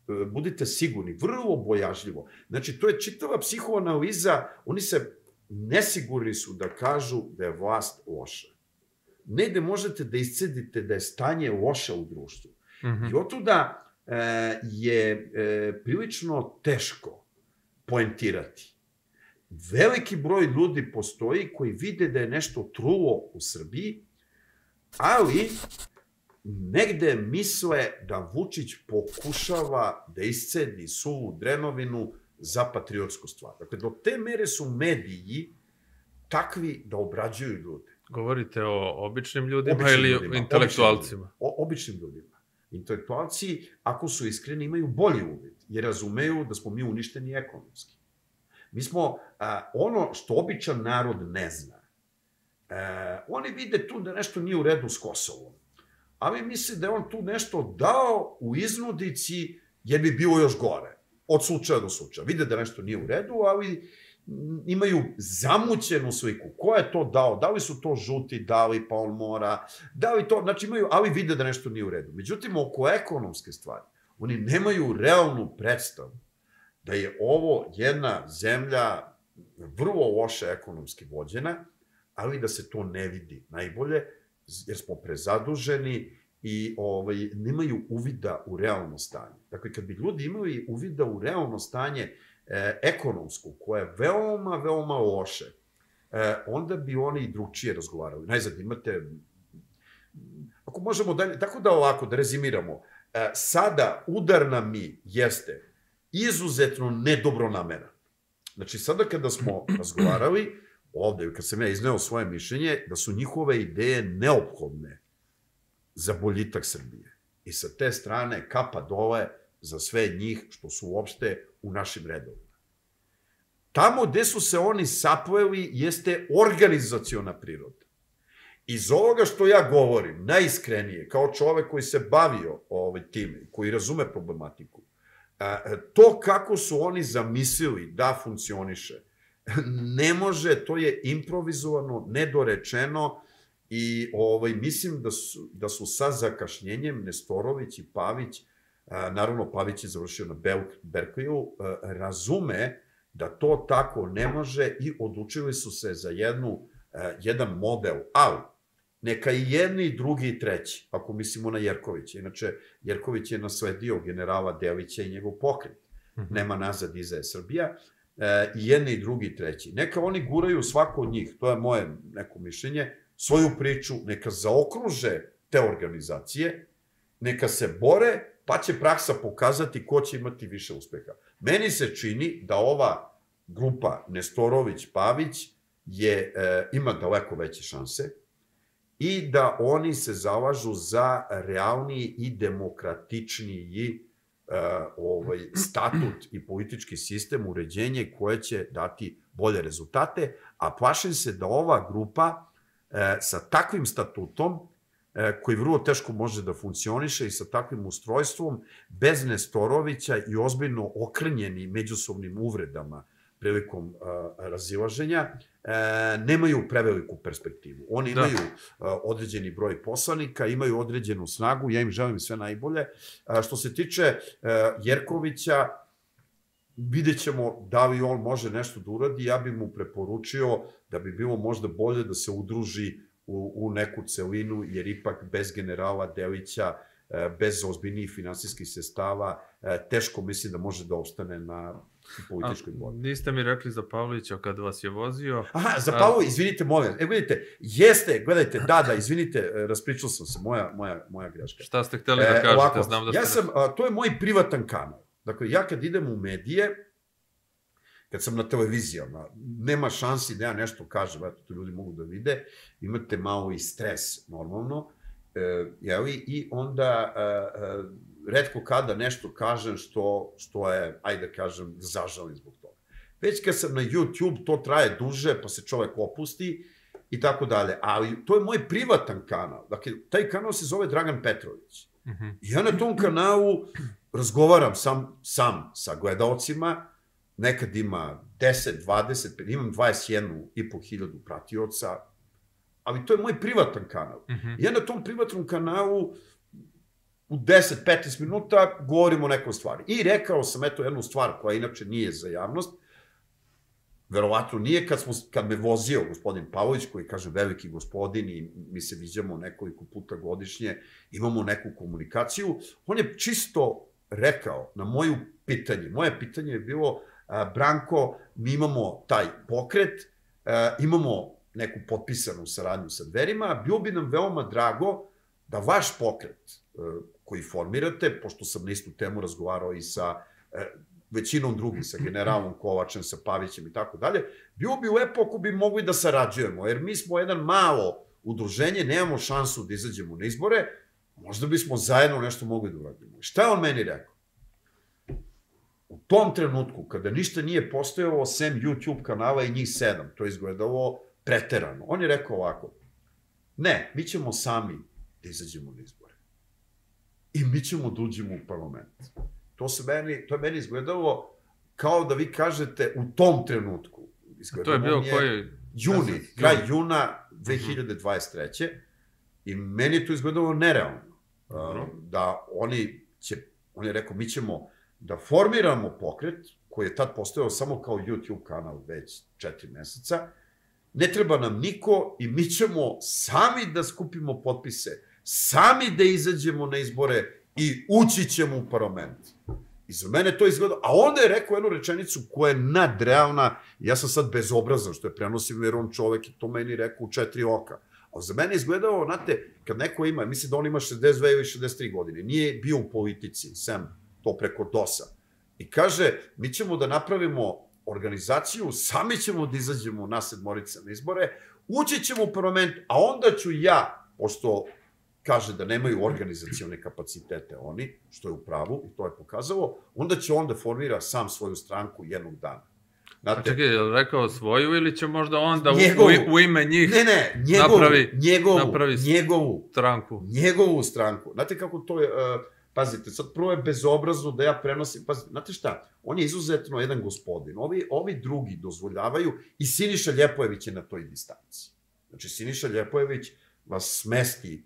[SPEAKER 2] E, Budite sigurni, vrlo bojažljivo. Znači, to je čitava psihoanaliza, oni se nesigurni su da kažu da je vlast loša. Ne da možete da iscedite da je stanje loše u društvu.
[SPEAKER 1] Mhm.
[SPEAKER 2] I otuda je e, prilično teško poentirati. Veliki broj ljudi postoji koji vide da je nešto trulo u Srbiji, ali negde misle da Vučić pokušava da iscedi suvu drenovinu za patriotsku stvar. Dakle, do te mere su mediji takvi da obrađuju ljude.
[SPEAKER 1] Govorite o običnim ljudima
[SPEAKER 2] Običnim
[SPEAKER 1] ili
[SPEAKER 2] ljudima,
[SPEAKER 1] intelektualcima?
[SPEAKER 2] O, običnim ljudima. Intelektualci, ako su iskreni, imaju bolji uvid, jer razumeju da smo mi uništeni ekonomski. Mi smo, a, ono što običan narod ne zna, e, oni vide tu da nešto nije u redu s Kosovom, ali misle da je on tu nešto dao u iznudici jer bi bilo još gore. Od slučaja do slučaja. Vide da nešto nije u redu, ali imaju zamućenu sliku. Ko je to dao? Da li su to žuti dali, pa on mora? Da li to? Znači imaju, ali vide da nešto nije u redu. Međutim, oko ekonomske stvari, oni nemaju realnu predstavu da je ovo jedna zemlja vrlo loše ekonomski vođena, ali da se to ne vidi najbolje, jer smo prezaduženi i ovaj, nemaju uvida u realno stanje. Dakle, kad bi ljudi imali uvida u realno stanje e, ekonomsku, koje je veoma, veoma loše, e, onda bi oni i drugčije razgovarali. Najzad imate, ako možemo dalje, tako da ovako, da rezimiramo, e, sada udar na mi jeste izuzetno nedobronameran. Znači, sada kada smo [clears throat] razgovarali, ovde, kad sam ja izneo svoje mišljenje, da su njihove ideje neophodne za boljitak Srbije. I sa te strane kapa dole za sve njih što su uopšte u našim redovima. Tamo gde su se oni sapleli jeste organizaciona priroda. Iz ovoga što ja govorim, najiskrenije, kao čovek koji se bavio ovaj, time, koji razume problematiku, a, to kako su oni zamislili da funkcioniše, ne može, to je improvizovano, nedorečeno i ovaj, mislim da su, da su sa zakašnjenjem Nestorović i Pavić, naravno Pavić je završio na a, razume da to tako ne može i odlučili su se za jednu, jedan model, ali neka i jedni, i drugi, i treći, ako mislimo na Jerkovića. Inače, Jerković je nasledio generala Delića i njegov pokret.
[SPEAKER 1] Mhm.
[SPEAKER 2] Nema nazad iza je Srbija. E, I jedni, i drugi, i treći. Neka oni guraju svako od njih, to je moje neko mišljenje, svoju priču, neka zaokruže te organizacije, neka se bore, pa će praksa pokazati ko će imati više uspeha. Meni se čini da ova grupa Nestorović-Pavić je, e, ima daleko veće šanse, i da oni se zalažu za realniji i demokratičniji ovaj, statut i politički sistem, uređenje koje će dati bolje rezultate, a plašim se da ova grupa e, sa takvim statutom E, koji vrlo teško može da funkcioniše i sa takvim ustrojstvom, bez Nestorovića i ozbiljno okrenjeni međusobnim uvredama prilikom uh, razilaženja, uh, nemaju preveliku perspektivu. Oni da. imaju uh, određeni broj poslanika, imaju određenu snagu, ja im želim sve najbolje. Što se tiče Jerkovića, vidjet ćemo da li on može nešto da uradi, ja bih mu preporučio da bi bilo možda bolje da se udruži u, u neku celinu, jer ipak bez generala Delića, e, bez ozbiljnijih finansijskih sestava, e, teško mislim da može da ostane na političkoj borbi.
[SPEAKER 1] Niste mi rekli za Pavlovića kad vas je vozio.
[SPEAKER 2] Aha, za Pavlovića, izvinite, molim. E, vidite, jeste, gledajte, da, da, izvinite, e, raspričao sam se, moja, moja, moja greška.
[SPEAKER 1] Šta ste hteli da kažete, ovako, znam da ste...
[SPEAKER 2] Ja sam, a, to je moj privatan kanal. Dakle, ja kad idem u medije, kad sam na televizijama, nema šansi da ja nešto kažem, eto, to ljudi mogu da vide, imate malo i stres, normalno, e, jeli, i onda e, e, redko kada nešto kažem što, što je, ajde da kažem, zažalim zbog toga. Već kad sam na YouTube, to traje duže, pa se čovek opusti i tako dalje. Ali to je moj privatan kanal. Dakle, taj kanal se zove Dragan Petrović. Mm -hmm. Ja na tom kanalu razgovaram sam, sam sa gledalcima, nekad ima 10, 20, imam 21 i po hiljadu pratioca, ali to je moj privatan kanal. Mm -hmm. Ja na tom privatnom kanalu u 10-15 minuta govorim o nekom stvari. I rekao sam eto jednu stvar koja inače nije za javnost, verovatno nije kad, smo, kad me vozio gospodin Pavlović, koji kaže veliki gospodin i mi se viđamo nekoliko puta godišnje, imamo neku komunikaciju, on je čisto rekao na moju pitanje, moje pitanje je bilo Branko, mi imamo taj pokret, imamo neku potpisanu saradnju sa dverima, bio bi nam veoma drago da vaš pokret koji formirate, pošto sam na istu temu razgovarao i sa većinom drugih, sa generalom Kovačem, sa Pavićem i tako dalje, bio bi lepo ako bi mogli da sarađujemo, jer mi smo jedan malo udruženje, nemamo šansu da izađemo na izbore, možda bismo zajedno nešto mogli da uradimo. Šta je on meni rekao? U tom trenutku, kada ništa nije postojalo sem YouTube kanala i njih sedam, to je izgledalo preterano. On je rekao ovako, ne, mi ćemo sami da izađemo na izbore. I mi ćemo da uđemo u parlament. To, se meni, to je meni izgledalo kao da vi kažete u tom trenutku.
[SPEAKER 1] Izgledalo to je bilo koji...
[SPEAKER 2] Juni, kraj juna 2023. Mhm. I meni je to izgledalo nerealno. Uh, da oni će, on je rekao, mi ćemo da formiramo pokret, koji je tad postojao samo kao YouTube kanal već četiri meseca, ne treba nam niko i mi ćemo sami da skupimo potpise, sami da izađemo na izbore i ući ćemo u parlament. I za mene to izgleda, a onda je rekao jednu rečenicu koja je nadrealna, ja sam sad bezobrazan što je prenosim, jer on čovek je to meni rekao u četiri oka. A za mene izgledao, znate, kad neko ima, misli da on ima 62 ili 63 godine, nije bio u politici, sem to preko DOS-a. I kaže, mi ćemo da napravimo organizaciju, sami ćemo da izađemo na sedmorica na izbore, ući ćemo u parlament, a onda ću ja, pošto kaže da nemaju organizacione kapacitete oni, što je u pravu i to je pokazalo, onda će on da formira sam svoju stranku jednog dana.
[SPEAKER 1] Znate, a čekaj, je li rekao svoju ili će možda on da njegovu, u, u ime njih
[SPEAKER 2] ne, ne, njegovu, napravi,
[SPEAKER 1] njegovu, napravi
[SPEAKER 2] njegovu
[SPEAKER 1] stranku?
[SPEAKER 2] Njegovu stranku. Znate kako to je... Uh, Pazite, sad prvo je bezobrazno da ja prenosim, pazite, znate šta, on je izuzetno jedan gospodin, ovi, ovi drugi dozvoljavaju i Siniša Ljepojević je na toj distanci. Znači, Siniša Ljepojević vas smesti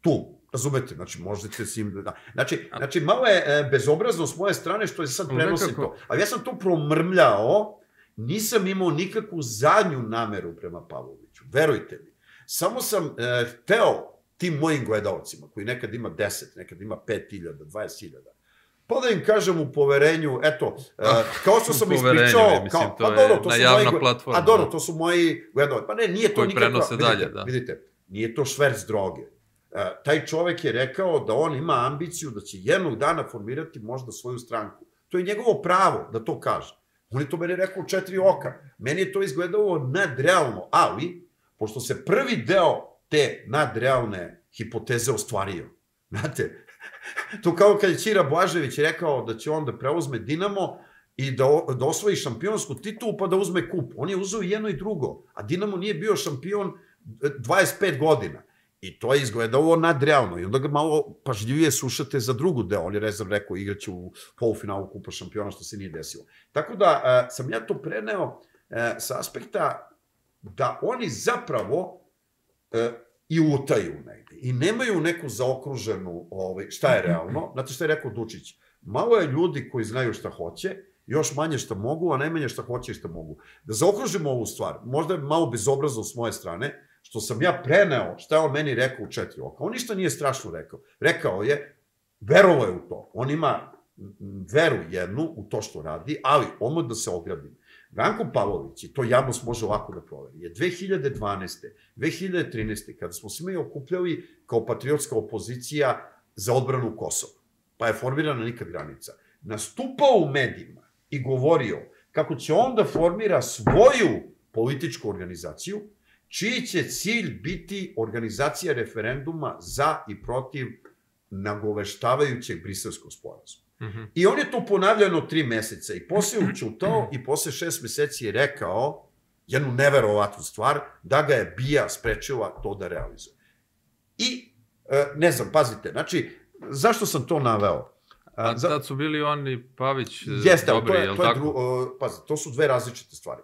[SPEAKER 2] tu, razumete, znači možete s njim da... Znači, znači malo je e, bezobrazno s moje strane što je sad prenosim Nekako... to. Ali ja sam to promrmljao, nisam imao nikakvu zadnju nameru prema Pavloviću, verujte mi. Samo sam e, hteo tim mojim gledalcima, koji nekad ima 10, nekad ima 5000, 20.000, pa da im kažem u poverenju, eto, uh, [laughs] kao što sam ispričao, kao, pa dobro, to su moji, platforma. a dobro, to su moji gledalci, pa ne, nije to nikakva, vidite, dalje, da. vidite, nije to šverc droge. Uh, taj čovek je rekao da on ima ambiciju da će jednog dana formirati možda svoju stranku. To je njegovo pravo da to kaže. On je to meni rekao u četiri oka. Meni je to izgledalo nadrealno, ali, pošto se prvi deo te nadrealne hipoteze ostvario. [laughs] Znate, to kao kad je Ćira Blažević rekao da će on da preuzme Dinamo i da, da osvoji šampionsku titulu pa da uzme kup. On je uzeo jedno i drugo, a Dinamo nije bio šampion 25 godina. I to je izgledalo nadrealno. I onda ga malo pažljivije slušate za drugu deo. On je rezerv rekao igraće u polufinalu Kupa šampiona, što se nije desilo. Tako da a, sam ja to preneo a, sa aspekta da oni zapravo i utaju negde. I nemaju neku zaokruženu ovaj, šta je realno. Znate šta je rekao Dučić? Malo je ljudi koji znaju šta hoće, još manje šta mogu, a najmanje šta hoće i šta mogu. Da zaokružimo ovu stvar, možda je malo bezobrazno s moje strane, što sam ja preneo šta je on meni rekao u četiri oka. On ništa nije strašno rekao. Rekao je, verovo je u to. On ima veru jednu u to što radi, ali ono da se ogradim. Branko Pavlović, i to javnost može ovako da proveri, je 2012. 2013. kada smo se mi okupljali kao patriotska opozicija za odbranu Kosova, pa je formirana nikad granica, nastupao u medijima i govorio kako će on da formira svoju političku organizaciju, čiji će cilj biti organizacija referenduma za i protiv nagoveštavajućeg briselskog sporazuma. Mm -hmm. I on je to ponavljano tri meseca i posle je učutao i posle šest meseci je rekao jednu neverovatnu stvar, da ga je Bija sprečila to da realizuje. I, e, ne znam, pazite, znači, zašto sam to naveo?
[SPEAKER 1] A za... tad su bili oni Pavić e, Jeste, dobri, to je, to je, tako? Dru,
[SPEAKER 2] pazi, to su dve različite stvari.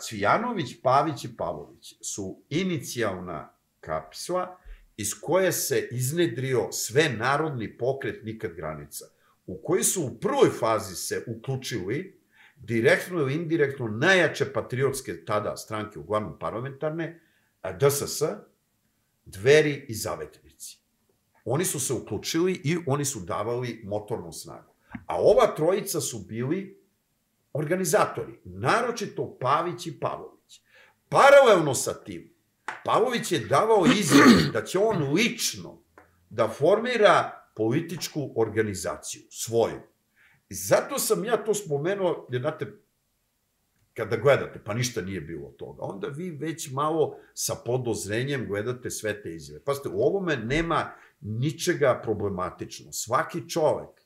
[SPEAKER 2] Cvijanović, Pavić i Pavlović su inicijalna kapsula iz koje se iznedrio sve narodni pokret nikad granica, u koji su u prvoj fazi se uključili direktno ili indirektno najjače patriotske tada stranke, uglavnom parlamentarne, DSS, Dveri i Zavetnici. Oni su se uključili i oni su davali motornu snagu. A ova trojica su bili organizatori, naročito Pavić i Pavlović. Paralelno sa tim, Pavlović je davao izjave da će on lično da formira političku organizaciju, svoju. I zato sam ja to spomenuo, jer znate, kada gledate, pa ništa nije bilo toga, onda vi već malo sa podozrenjem gledate sve te izjave. Pazite, u ovome nema ničega problematično. Svaki čovek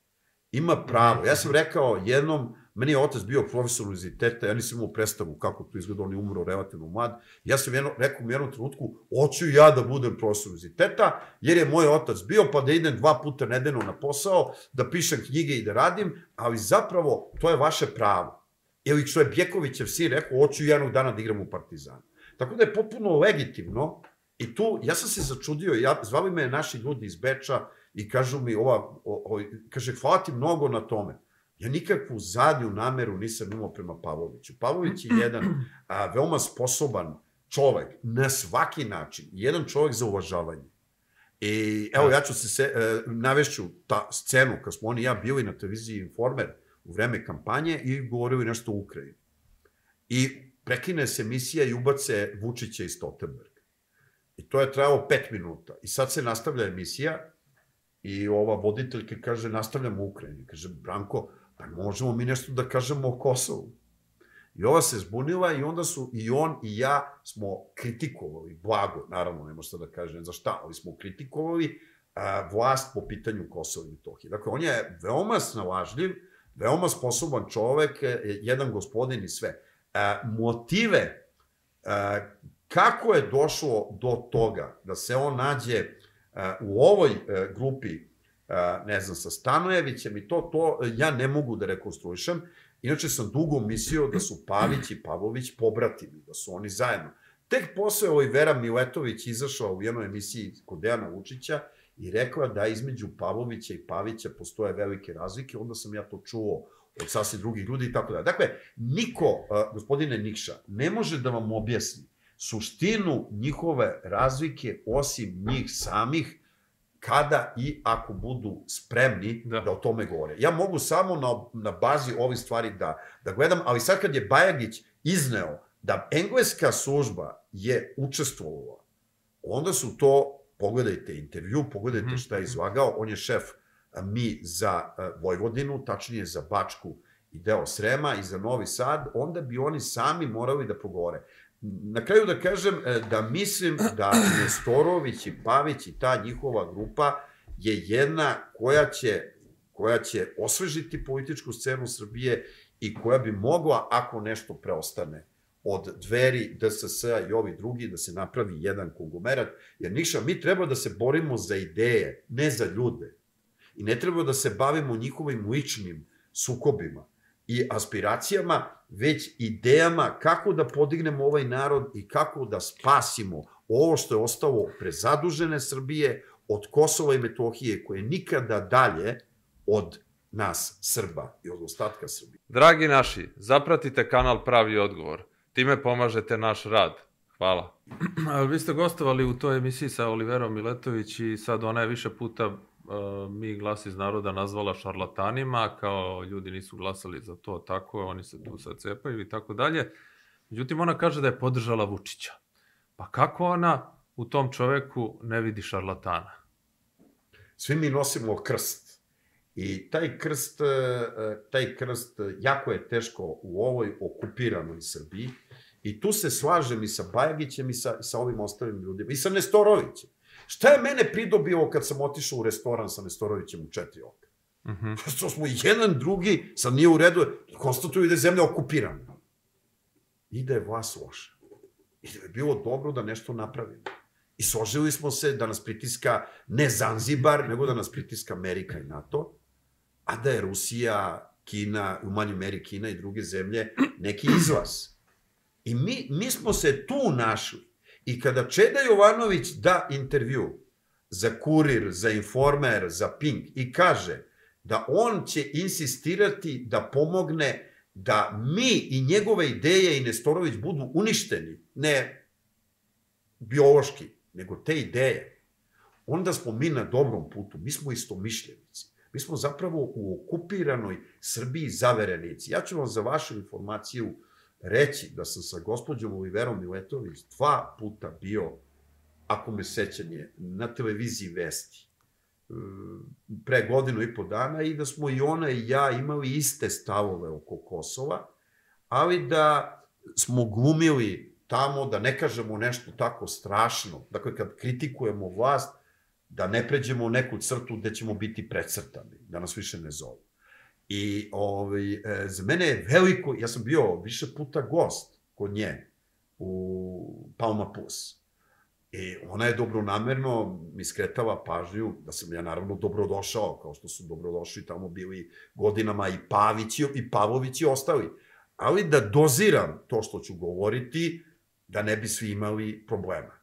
[SPEAKER 2] ima pravo. Ja sam rekao jednom, Meni je otac bio profesor univerziteta, ja nisam imao predstavu kako to izgleda, on je umro relativno mlad. Ja sam jedno, rekao u jednom trenutku, hoću ja da budem profesor univerziteta, jer je moj otac bio, pa da idem dva puta nedeljno na posao, da pišem knjige i da radim, ali zapravo to je vaše pravo. Ili što je Bjekovićev sin rekao, hoću jednog dana da igram u Partizanu. Tako da je potpuno legitimno i tu, ja sam se začudio, ja, zvali me naši ljudi iz Beča i kažu mi, ova, o, o, kaže, hvala ti mnogo na tome. Ja nikakvu zadnju nameru nisam imao prema Pavloviću. Pavlović je jedan a, veoma sposoban čovek na svaki način. Jedan čovek za uvažavanje. I evo, ja ću se, se e, navešću ta scenu kad smo oni ja bili na televiziji Informer u vreme kampanje i govorili nešto o Ukrajini. I prekine se emisija i ubace Vučića i Stoltenberg. I to je trajalo pet minuta. I sad se nastavlja emisija i ova voditeljka kaže nastavljamo u Ukrajini. Kaže, Branko, pa možemo mi nešto da kažemo o Kosovu. I ova se zbunila i onda su i on i ja smo kritikovali, blago, naravno, nema šta da kažem za šta, ali smo kritikovali a, vlast po pitanju Kosova i Metohije. Dakle, on je veoma snalažljiv, veoma sposoban čovek, e, jedan gospodin i sve. A, motive, a, kako je došlo do toga da se on nađe a, u ovoj a, e, grupi ne znam, sa Stanojevićem i to, to ja ne mogu da rekonstruišem. Inače sam dugo mislio da su Pavić i Pavlović pobratimi, da su oni zajedno. Tek posle ovaj Vera Miletović izašao u jednoj emisiji kod Dejana Vučića i rekla da između Pavlovića i Pavića postoje velike razlike, onda sam ja to čuo od sasvim drugih ljudi i tako da. Dakle, niko, gospodine Nikša, ne može da vam objasni suštinu njihove razlike osim njih samih kada i ako budu spremni da, da o tome govore. Ja mogu samo na, na bazi ovih stvari da, da gledam, ali sad kad je Bajagić izneo da engleska služba je učestvovala, onda su to, pogledajte intervju, pogledajte mhm. šta je izlagao, on je šef mi za Vojvodinu, tačnije za Bačku i deo Srema i za Novi Sad, onda bi oni sami morali da progovore. Na kraju da kažem e, da mislim da Nestorović i Pavić i ta njihova grupa je jedna koja će, koja će osvežiti političku scenu Srbije i koja bi mogla, ako nešto preostane, od dveri, dss i ovi drugi, da se napravi jedan konglomerat, jer Niša, mi treba da se borimo za ideje, ne za ljude. I ne treba da se bavimo njihovim ličnim sukobima i aspiracijama, već idejama kako da podignemo ovaj narod i kako da spasimo ovo što je ostalo prezadužene Srbije od Kosova i Metohije, koje nikada dalje od nas, Srba i od ostatka Srbije.
[SPEAKER 1] Dragi naši, zapratite kanal Pravi odgovor. Time pomažete naš rad. Hvala. [clears throat] Vi ste gostovali u toj emisiji sa Oliverom Miletović i sad ona je više puta mi glas iz naroda nazvala šarlatanima, kao ljudi nisu glasali za to tako, oni se tu sad cepaju i tako dalje. Međutim, ona kaže da je podržala Vučića. Pa kako ona u tom čoveku ne vidi šarlatana?
[SPEAKER 2] Svi mi nosimo krst. I taj krst, e, taj krst jako je teško u ovoj okupiranoj Srbiji. I tu se slažem i sa Bajagićem i sa, sa ovim ostalim ljudima. I sa Nestorovićem. Šta je mene pridobio kad sam otišao u restoran sa Nestorovićem u četiri oka? Uh -huh. Što smo jedan drugi, sad nije u redu, konstatuju da je zemlja okupirana. I da je vlast loša. I da je bilo dobro da nešto napravimo. I složili smo se da nas pritiska ne Zanzibar, nego da nas pritiska Amerika i NATO a da je Rusija, Kina, u manjoj meri Kina i druge zemlje, neki izlaz. I mi, mi smo se tu našli. I kada Čeda Jovanović da intervju za Kurir, za Informer, za Pink i kaže da on će insistirati da pomogne da mi i njegove ideje i Nestorović budu uništeni, ne biološki, nego te ideje, onda smo mi na dobrom putu, mi smo isto mišljenici. Mi smo zapravo u okupiranoj Srbiji zaverenici. Ja ću vam za vašu informaciju reći da sam sa gospođom Oliverom Miletović dva puta bio, ako me sećanje, na televiziji Vesti e, pre godinu i po dana i da smo i ona i ja imali iste stavove oko Kosova, ali da smo glumili tamo, da ne kažemo nešto tako strašno. Dakle, kad kritikujemo vlast, da ne pređemo u neku crtu gde ćemo biti precrtani, da nas više ne zovu. I ovaj, e, za mene je veliko, ja sam bio više puta gost kod nje u Palma Pus. I ona je dobronamerno mi skretala pažnju da sam ja naravno dobrodošao, kao što su dobrodošli tamo bili godinama i Pavić i Pavović i ostali. Ali da doziram to što ću govoriti, da ne bi svi imali problema.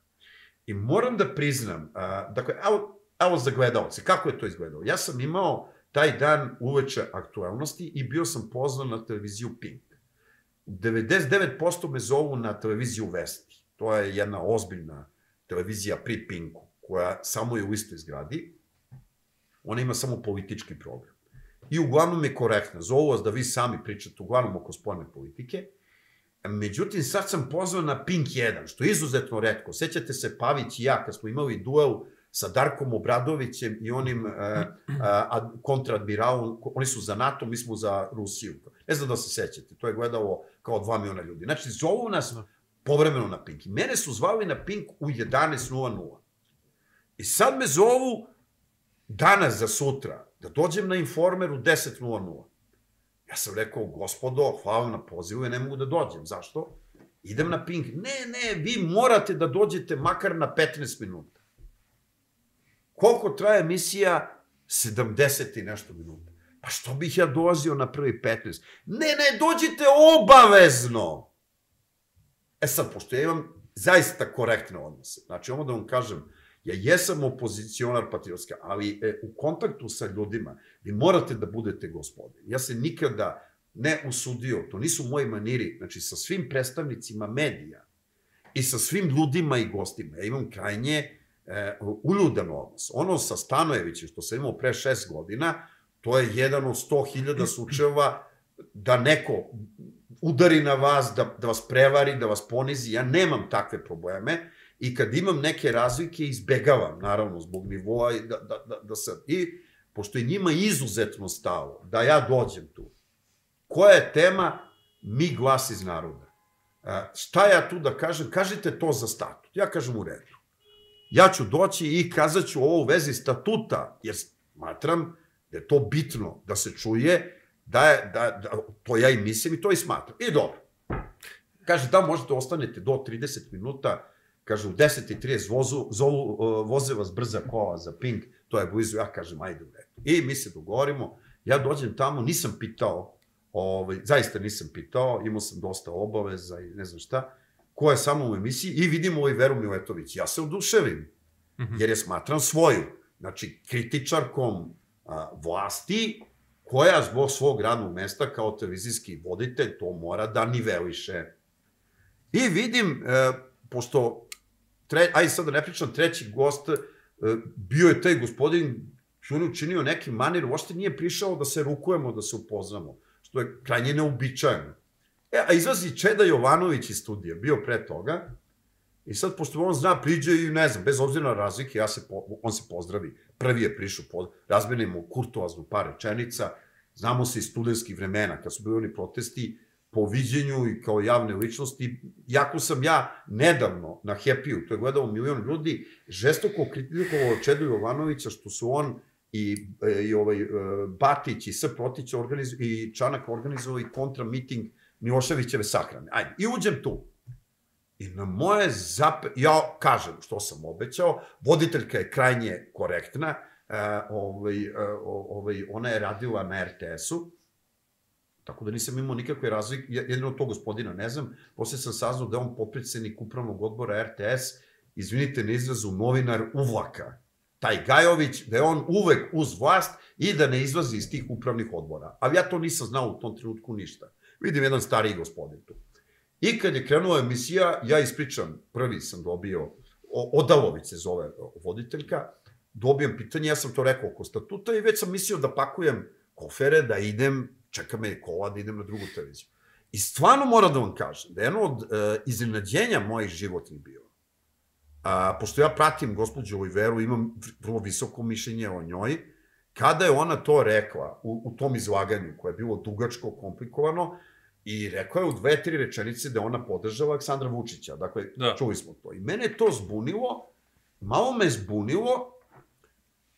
[SPEAKER 2] I moram da priznam, a, dakle, evo, evo za gledalce, kako je to izgledalo? Ja sam imao taj dan uveče aktualnosti i bio sam pozvan na televiziju Pink. 99% me zovu na televiziju Vesti. To je jedna ozbiljna televizija pri Pinku, koja samo je u istoj zgradi. Ona ima samo politički program. I uglavnom je korektna. Zovu vas da vi sami pričate uglavnom oko spojne politike. Međutim, sad sam pozvao na Pink 1, što je izuzetno redko. Sećate se Pavić i ja, kad smo imali duel sa Darkom Obradovićem i onim uh, uh, kontradmiralom, oni su za NATO, mi smo za Rusiju. Ne znam da se sećate, to je gledalo kao 2 miliona ljudi. Znači, zovu nas povremeno na Pink. I mene su zvali na Pink u 11.00. I sad me zovu danas za sutra, da dođem na Informer u 10.00. Ja sam rekao, gospodo, hvala na pozivu, ja ne mogu da dođem. Zašto? Idem na Pink. Ne, ne, vi morate da dođete makar na 15 minuta. Koliko traje emisija? 70 i nešto minuta. Pa što bih ja dolazio na prvi 15? Ne, ne, dođite obavezno! E sad, pošto ja imam zaista korektne odnose, znači, ovo da vam kažem, Ja jesam opozicionar patriotska, ali e, u kontaktu sa ljudima vi morate da budete gospodin. Ja se nikada ne usudio, to nisu moji maniri, znači sa svim predstavnicima medija i sa svim ljudima i gostima. Ja imam krajnje e, uljudan odnos. Ono sa Stanojevićem, što sam imao pre šest godina, to je jedan od sto hiljada slučajeva da neko udari na vas, da, da vas prevari, da vas ponizi. Ja nemam takve probleme i kad imam neke razlike izbegavam, naravno, zbog nivoa i da, da, da, da se... I, pošto je njima izuzetno stalo da ja dođem tu, koja je tema mi glas iz naroda? A, šta ja tu da kažem? Kažite to za statut. Ja kažem u redu. Ja ću doći i kazat ću ovo u vezi statuta, jer smatram da je to bitno da se čuje, da, je, da, da to ja i mislim i to i smatram. I dobro. Kaže, da možete ostanete do 30 minuta, kaže, u 10.30 vozu, zovu, uh, voze vas brza kola za ping, to je blizu, ja kažem, ajde u redu. I mi se dogovorimo, ja dođem tamo, nisam pitao, ovaj, zaista nisam pitao, imao sam dosta obaveza i ne znam šta, ko je samo u emisiji i vidimo ovaj Veru Miletović. Ja se oduševim, mm -hmm. jer je smatram svoju, znači kritičarkom a, vlasti, koja zbog svog radnog mesta kao televizijski voditelj to mora da niveliše. I vidim, e, pošto, tre, ajde sad da ne pričam, treći gost, e, bio je taj gospodin, on je učinio neki manir, uopšte nije prišao da se rukujemo, da se upoznamo, što je krajnje neobičajno. E, a izlazi Čeda Jovanović iz studija, bio pre toga, i sad, pošto on zna, priđe i ne znam, bez obzira na razlike, ja se, po, on se pozdravi, prvi je prišao, pod, razmenimo kurtoaznu par rečenica, znamo se iz studentskih vremena, kad su bili oni protesti, po viđenju i kao javne ličnosti, jako sam ja nedavno na Happy-u, to je gledao milion ljudi, žestoko kritikovao Čedu Jovanovića što su on i, e, i ovaj, e, Batić i S. Protić organizu, i Čanak organizovali kontra miting Miloševićeve sahrane. Ajde, i uđem tu. I na moje zap... Ja kažem što sam obećao, voditeljka je krajnje korektna, uh, ovaj, uh, ovaj, ona je radila na RTS-u, tako da nisam imao nikakve razlike, jedino to gospodina ne znam, posle sam saznao da je on popredsednik upravnog odbora RTS, izvinite na izrazu, novinar uvlaka. Taj Gajović, da je on uvek uz vlast i da ne izlazi iz tih upravnih odbora. Ali ja to nisam znao u tom trenutku ništa. Vidim jedan stariji gospodin tu. I kad je krenula emisija, ja ispričam, prvi sam dobio, Odalović se zove voditeljka, dobijem pitanje, ja sam to rekao oko statuta i već sam mislio da pakujem kofere, da idem, čeka me kola da idem na drugu televiziju. I stvarno moram da vam kažem, da je jedno od uh, iznenađenja mojih životnih bio. A, pošto ja pratim gospođu Oliveru, imam vrlo visoko mišljenje o njoj, kada je ona to rekla u, u tom izlaganju, koje je bilo dugačko, komplikovano, I rekao je u dve, tri rečenice da ona podržava Aleksandra Vučića. Dakle, da. čuli smo to. I mene to zbunilo, malo me zbunilo,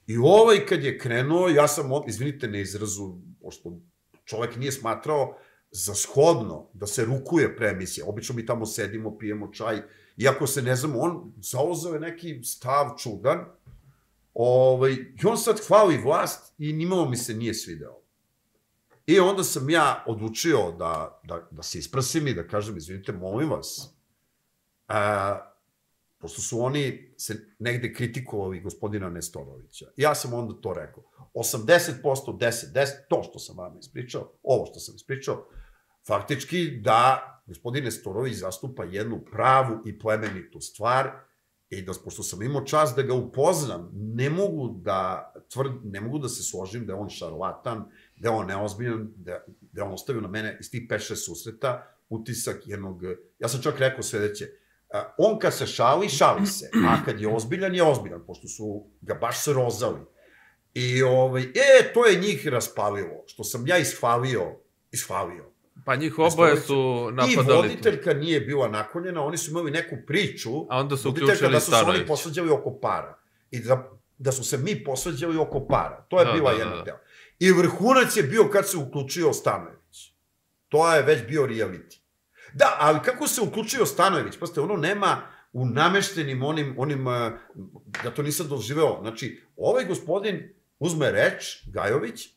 [SPEAKER 2] i ovaj kad je krenuo, ja sam, izvinite na izrazu, pošto čovek nije smatrao za shodno da se rukuje pre emisije. Obično mi tamo sedimo, pijemo čaj, iako se ne znamo, on zauzeo je neki stav čudan, ovaj, i on sad hvali vlast i nimalo mi se nije svideo. I onda sam ja odlučio da, da, da se isprasim i da kažem, izvinite, molim vas, a, pošto su oni se negde kritikovali gospodina Nestorovića. Ja sam onda to rekao. 80%, 10, 10, to što sam vam ispričao, ovo što sam ispričao, faktički da gospodin Nestorović zastupa jednu pravu i plemenitu stvar i da, pošto sam imao čas da ga upoznam, ne mogu da, tvrd, ne mogu da se složim da je on šarlatan, da je on neozbiljan, da, da je on ostavio na mene iz tih 5-6 susreta utisak jednog, ja sam čak rekao sledeće, on kad se šali, šali se, a kad je ozbiljan, je ozbiljan, pošto su ga baš se rozali. I ovaj, e, to je njih raspalilo, što sam ja ishvalio, ishvalio.
[SPEAKER 1] Pa njih oboje su napadali.
[SPEAKER 2] I voditeljka nije bila naklonjena, oni su imali neku priču,
[SPEAKER 1] a onda su uključili
[SPEAKER 2] da su se oni posvađali oko para. I da, da su se mi posvađali oko para. To je da, bila da, jedna da. deo. I vrhunac je bio kad se uključio Stanojević. To je već bio reality. Da, ali kako se uključio Stanojević? Pazite, ono nema u nameštenim onim, onim, eh, to nisam doživeo. Znači, ovaj gospodin uzme reč, Gajović,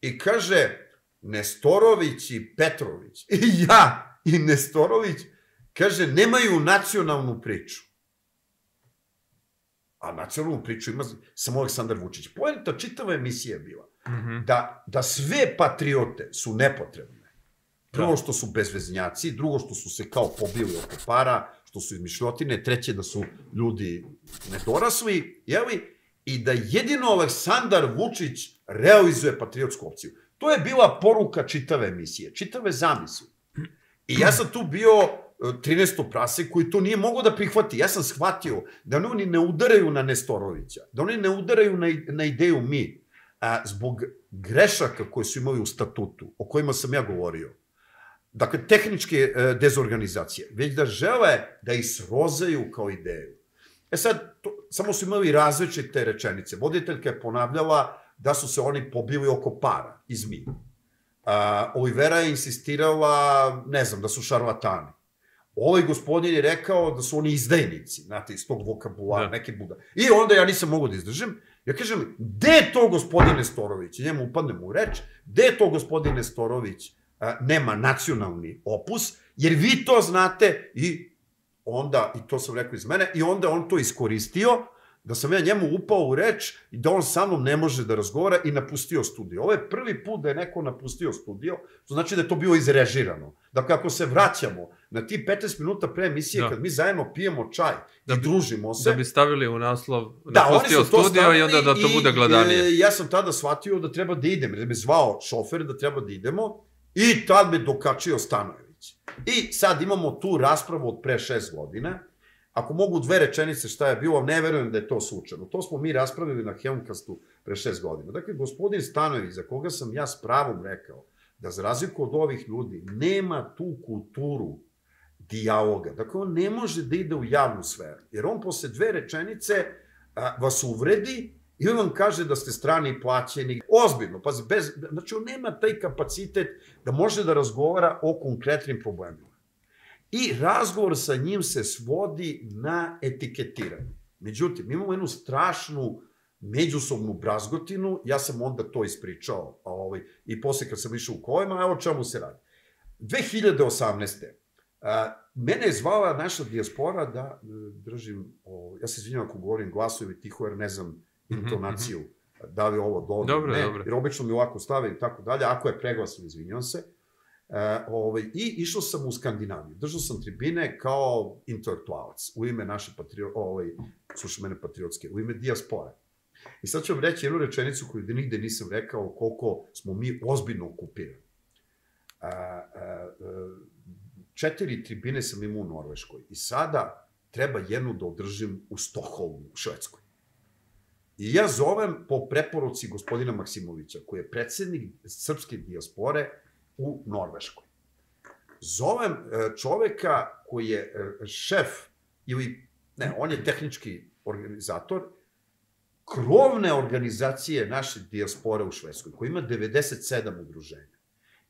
[SPEAKER 2] i kaže Nestorović i Petrović. [laughs] I ja i Nestorović, kaže, nemaju nacionalnu priču. A nacionalnu priču ima samo Aleksandar Vučić. Poenta čitava emisija je bila -hmm. da, da sve patriote su nepotrebne. Prvo da. što su bezveznjaci, drugo što su se kao pobili oko para, što su izmišljotine, treće da su ljudi nedorasli, jeli? I da jedino Aleksandar Vučić realizuje patriotsku opciju. To je bila poruka čitave emisije, čitave zamisli. I ja sam tu bio 13. E, prase koji to nije mogao da prihvati. Ja sam shvatio da oni ne udaraju na Nestorovića, da oni ne udaraju na, na ideju mi, a, zbog grešaka koje su imali u statutu, o kojima sam ja govorio, dakle, tehničke e, dezorganizacije, već da žele da ih srozaju kao ideju. E sad, to, samo su imali različite rečenice. Voditeljka je ponavljala da su se oni pobili oko para iz mi. A, Olivera je insistirala, ne znam, da su šarlatani. Ovaj gospodin je rekao da su oni izdajnici, znate, iz tog vokabulara, da. neke buda. I onda ja nisam mogu da izdržim. Ja kažem, gde je to gospodine Storović? I njemu upadnem u reč, gde je to gospodine Storović? A, nema nacionalni opus, jer vi to znate i onda, i to sam rekao iz mene, i onda on to iskoristio, da sam ja njemu upao u reč i da on sa mnom ne može da razgovara i napustio studio. Ovo je prvi put da je neko napustio studio, to znači da je to bilo izrežirano. Dakle, ako se vraćamo na ti 15 minuta pre emisije, da. kad mi zajedno pijemo čaj da bi, i družimo se...
[SPEAKER 1] Da bi stavili u naslov da, napustio studio i onda da to bude gladanije.
[SPEAKER 2] I, ja sam tada shvatio da treba da idem, da me zvao šofer da treba da idemo i tad me dokačio Stanojević. I sad imamo tu raspravu od pre šest godina, Ako mogu dve rečenice šta je bilo, ne verujem da je to slučajno. To smo mi raspravili na Helmkastu pre šest godina. Dakle, gospodin Stanović, za koga sam ja s pravom rekao, da za razliku od ovih ljudi, nema tu kulturu dijaloga. Dakle, on ne može da ide u javnu sferu. Jer on posle dve rečenice a, vas uvredi i on vam kaže da ste strani plaćeni. Ozbiljno, pa bez, znači on nema taj kapacitet da može da razgovara o konkretnim problemima. I razgovor sa njim se svodi na etiketiranje. Međutim, imamo jednu strašnu međusobnu brazgotinu, ja sam onda to ispričao, a ovaj, i posle kad sam išao u kolima, evo čemu se radi. 2018. A, mene je zvala naša dijaspora da e, držim, o, ja se izvinjam ako govorim glasovi tiho, jer ne znam mhm, intonaciju, mm -hmm. da li ovo dobro, dobro ne, dobro. jer obično mi ovako stave i tako dalje, ako je preglasno, izvinjam se. E, ovaj, I išao sam u Skandinaviju. Držao sam tribine kao intelektualac u ime naše patrio, ovaj, slušaj mene patriotske, u ime dijaspore. I sad ću vam reći jednu rečenicu koju nigde nisam rekao koliko smo mi ozbiljno okupirani. A, a, a, četiri tribine sam imao u Norveškoj i sada treba jednu da održim u Stokholmu, u Švedskoj. I ja zovem po preporuci gospodina Maksimovića, koji je predsednik srpske dijaspore u Norveškoj. Zovem e, čoveka koji je e, šef ili, ne, on je tehnički organizator, krovne organizacije naše dijaspore u Švedskoj, koja ima 97 udruženja.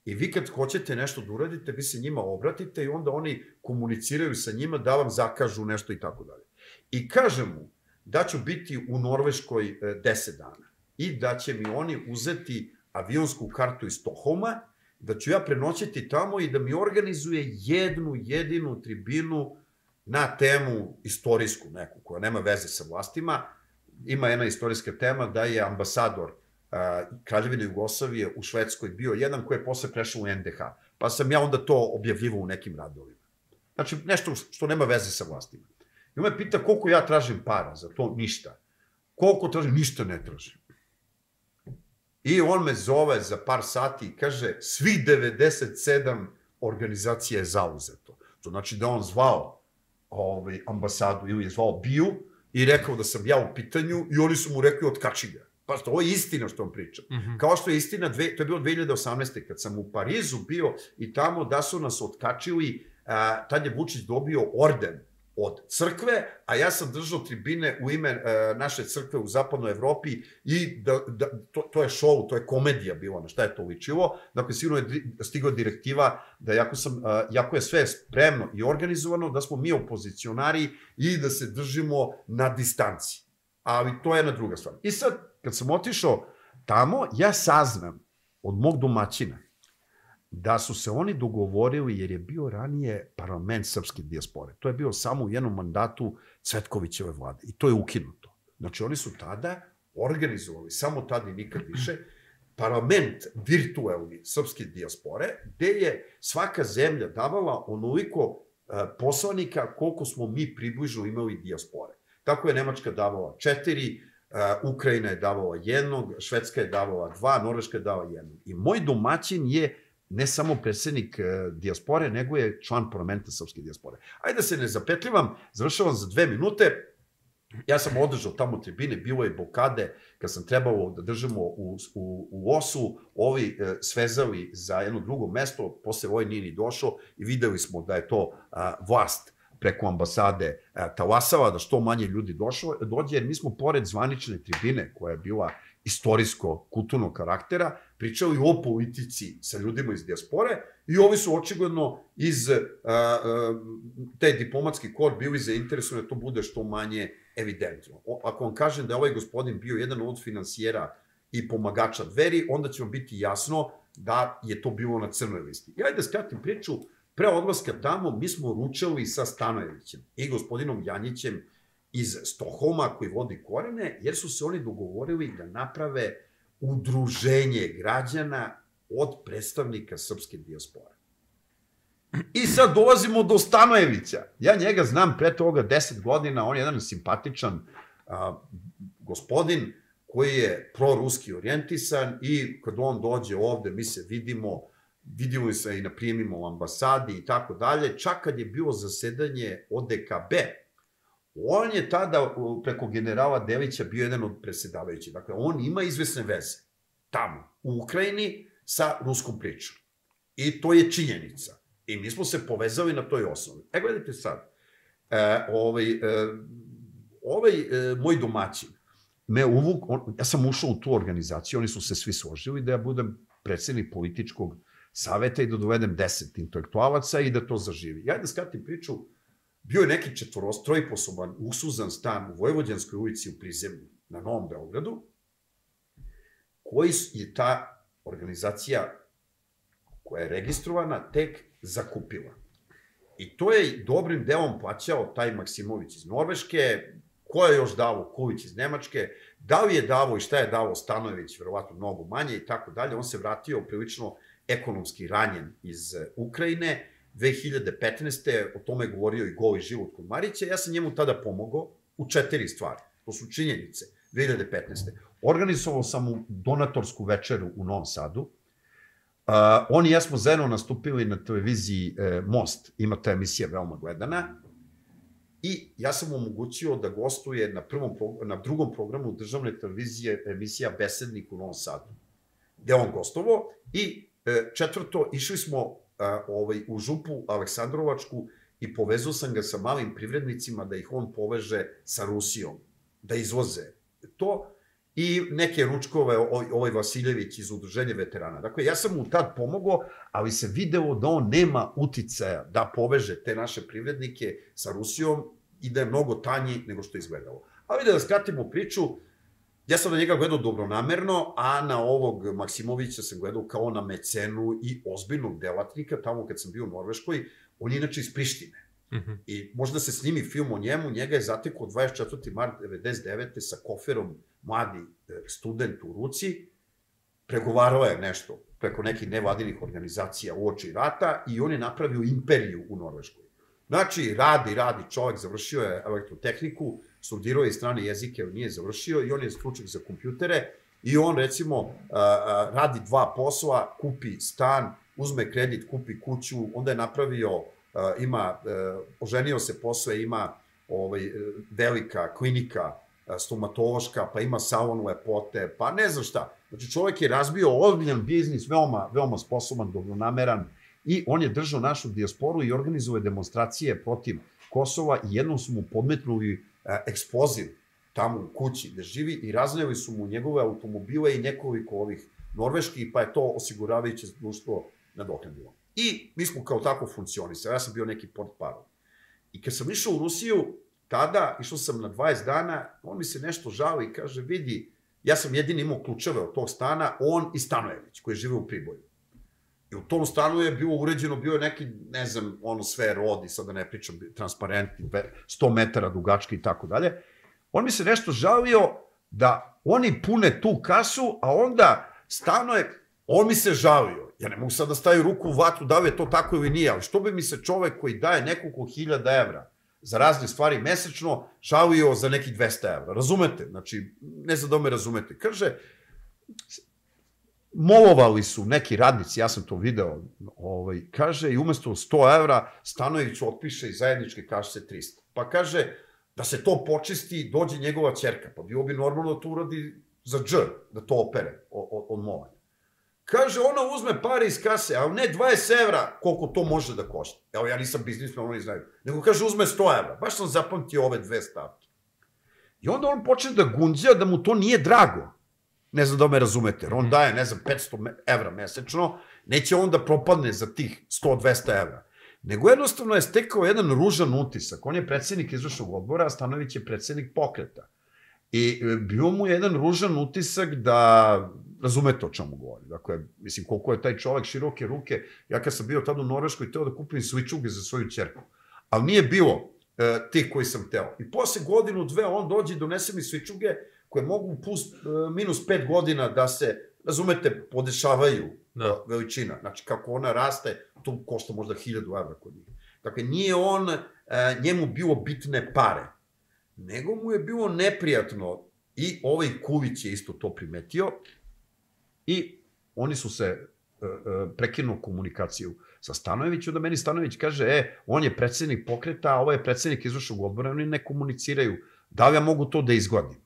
[SPEAKER 2] I vi kad hoćete nešto da uradite, vi se njima obratite i onda oni komuniciraju sa njima da vam zakažu nešto i tako dalje. I kažem mu da ću biti u Norveškoj 10 e, dana i da će mi oni uzeti avionsku kartu iz Stohoma da ću ja prenoćiti tamo i da mi organizuje jednu jedinu tribinu na temu istorijsku neku, koja nema veze sa vlastima. Ima jedna istorijska tema da je ambasador Kraljevine Jugoslavije u Švedskoj bio jedan koji je posle prešao u NDH. Pa sam ja onda to objavljivo u nekim radovima. Znači, nešto što nema veze sa vlastima. I on me pita koliko ja tražim para za to, ništa. Koliko tražim, ništa ne tražim. I on me zove za par sati i kaže, svi 97 organizacija je zauzeto. To znači da on zvao ovaj, ambasadu ili je zvao BIU i rekao da sam ja u pitanju i oni su mu rekli otkači ga. Pa što, ovo je istina što on priča. Mm -hmm. Kao što je istina, dve, to je bilo 2018. kad sam u Parizu bio i tamo da su nas otkačili, a, tad je Vučić dobio orden od crkve, a ja sam držao tribine u ime e, naše crkve u zapadnoj Evropi i da, da, to, to je show, to je komedija bilo, na šta je to ličilo. Dakle, sigurno je stigla direktiva da jako, sam, e, jako je sve spremno i organizovano, da smo mi opozicionari i da se držimo na distanci. Ali to je jedna druga stvar. I sad, kad sam otišao tamo, ja saznam od mog domaćina, da su se oni dogovorili jer je bio ranije parlament srpske dijaspore. To je bio samo u jednom mandatu Cvetkovićeve vlade i to je ukinuto. Znači oni su tada organizovali, samo tada i nikad više, parlament virtuelni srpske dijaspore, gde je svaka zemlja davala onoliko e, poslanika koliko smo mi približno imali dijaspore. Tako je Nemačka davala četiri, e, Ukrajina je davala jednog, Švedska je davala dva, Norveška je davala jednog. I moj domaćin je ne samo predsednik e, dijaspore, nego je član parlamenta srpske dijaspore. Ajde da se ne zapetljivam, završavam za dve minute. Ja sam održao tamo tribine, bilo je blokade, kad sam trebao da držimo u, u, u osu, ovi e, svezali za jedno drugo mesto, posle ovaj nije ni došao i videli smo da je to a, vlast preko ambasade e, talasava, da što manje ljudi došlo, dođe, jer mi smo pored zvanične tribine, koja je bila istorijsko-kulturnog karaktera, pričali o politici sa ljudima iz diaspore i ovi su očigledno iz a, a, te diplomatski kor bili zainteresovani da to bude što manje evidentno. O, ako vam kažem da je ovaj gospodin bio jedan od finansijera i pomagača dveri, onda će vam biti jasno da je to bilo na crnoj listi. Ja da skratim priču, pre odlaska tamo mi smo ručali sa Stanojevićem i gospodinom Janjićem iz Stohoma koji vodi korene, jer su se oni dogovorili da naprave udruženje građana od predstavnika srpske dijaspore. I sad dolazimo do Stanojevića. Ja njega znam pre toga 10 godina, on je jedan simpatičan a, gospodin koji je proruski orijentisan i kad on dođe ovde, mi se vidimo, vidimo se i na prijemima u ambasadi i tako dalje, čak kad je bilo zasedanje ODKB, On je tada preko generala Delića bio jedan od presedavajućih. Dakle, on ima izvesne veze tamo, u Ukrajini, sa ruskom pričom. I to je činjenica. I mi smo se povezali na toj osnovi. E, gledajte sad, e, ovaj, e, ovaj e, moj domaćin me uvuk, on, ja sam ušao u tu organizaciju, oni su se svi složili da ja budem predsednik političkog saveta i da dovedem deset intelektualaca i da to zaživi. Ja da skratim priču, Bio je neki četvorostrojposoban, usuzan stan u Vojvođanskoj ulici u Prizemlju na Novom Beogradu, koji je ta organizacija koja je registrovana tek zakupila. I to je dobrim delom plaćao taj Maksimović iz Norveške, ko je još davo Kuvić iz Nemačke, da li je davo i šta je davo Stanojević, verovatno mnogo manje i tako dalje. On se vratio prilično ekonomski ranjen iz Ukrajine 2015. o tome je govorio i goli život kod Marića, ja sam njemu tada pomogao u četiri stvari. To su činjenice. 2015. Organizovao sam mu donatorsku večeru u Novom Sadu. Uh, on i ja smo zajedno nastupili na televiziji uh, Most, ima ta emisija veoma gledana. I ja sam mu omogućio da gostuje na, prvom, na drugom programu državne televizije emisija Besednik u Novom Sadu, gde on gostovo. I uh, četvrto, išli smo a, ovaj, u župu Aleksandrovačku i povezao sam ga sa malim privrednicima da ih on poveže sa Rusijom, da izvoze to i neke ručkove, ovaj Vasiljević iz udruženja veterana. Dakle, ja sam mu tad pomogao, ali se video da on nema uticaja da poveže te naše privrednike sa Rusijom i da je mnogo tanji nego što je izgledalo. Ali da skratimo priču, Ja sam na njega gledao dobronamerno, a na ovog Maksimovića sam gledao kao na mecenu i ozbiljnog delatnika, tamo kad sam bio u Norveškoj, on je inače iz Prištine. Mm -hmm. I možda se snimi film o njemu, njega je zatekao 24. mart 99. sa koferom mladi e, student u ruci, pregovarao je nešto preko nekih nevladinih organizacija u oči rata i on je napravio imperiju u Norveškoj. Znači, radi, radi čovek, završio je elektrotehniku, studirao je strane jezike, nije završio i on je stručak za kompjutere i on recimo radi dva posla, kupi stan, uzme kredit, kupi kuću, onda je napravio, ima, oženio se posle, ima ovaj, velika klinika stomatološka, pa ima salon lepote, pa ne znam šta. Znači čovjek je razbio ozbiljan biznis, veoma, veoma sposoban, dobronameran i on je držao našu dijasporu i organizuje demonstracije protiv Kosova i jednom su mu podmetnuli E, eksploziv tamo u kući gde živi i razneli su mu njegove automobile i nekoliko ovih norveških, pa je to osiguravajuće društvo nadoknadilo. I mi smo kao tako funkcionisali. Ja sam bio neki port parol. I kad sam išao u Rusiju, tada išao sam na 20 dana, on mi se nešto žao i kaže, vidi, ja sam jedini imao ključeve od tog stana, on i Stanojević, koji žive u Priboju. I u tom stanu je bilo uređeno, bio je neki, ne znam, ono sve rodi, sad da ne pričam, transparentni, 100 metara dugački i tako dalje. On mi se nešto žalio da oni pune tu kasu, a onda stano je, on mi se žalio. Ja ne mogu sad da stavim ruku u vatru da li je to tako ili nije, ali što bi mi se čovek koji daje nekoliko hiljada evra za razne stvari mesečno žalio za nekih 200 evra. Razumete? Znači, ne znam da me razumete. Kaže, molovali su neki radnici, ja sam to video, ovaj, kaže, i umesto 100 evra Stanojević otpiše i zajednički kaže se 300. Pa kaže, da se to počisti, dođe njegova čerka, pa bio bi normalno da to uradi za dž, da to opere od, movanja. Kaže, ona uzme pare iz kase, ali ne 20 evra koliko to može da košta. Evo, ja nisam biznisman, oni znaju. Nego kaže, uzme 100 evra. Baš sam zapamtio ove dve stavke. I onda on počne da gunđa da mu to nije drago. Ne znam da me razumete, jer on daje, ne znam, 500 evra mesečno, neće on da propadne za tih 100-200 evra. Nego jednostavno je stekao jedan ružan utisak. On je predsednik izvršnog odbora, a Stanović je predsednik pokreta. I e, bio mu je jedan ružan utisak da razumete o čemu govori. Dakle, mislim, koliko je taj čovek široke ruke, ja kad sam bio tada u Norveškoj, teo da kupim svičuge za svoju čerku. Ali nije bilo e, ti koji sam teo. I posle godinu, dve, on dođe i donese mi svičuge koje mogu plus, e, minus pet godina da se, razumete, podešavaju da. Veličina. Znači, kako ona raste, to košta možda hiljadu evra kod njih. Dakle, nije on, e, njemu bilo bitne pare, nego mu je bilo neprijatno i ovaj Kulić je isto to primetio i oni su se e, prekinuo komunikaciju sa Stanojevićem, da meni Stanojević kaže, e, on je predsednik pokreta, a ovo je predsednik izvršnog odbora, oni ne komuniciraju. Da li ja mogu to da izgladim?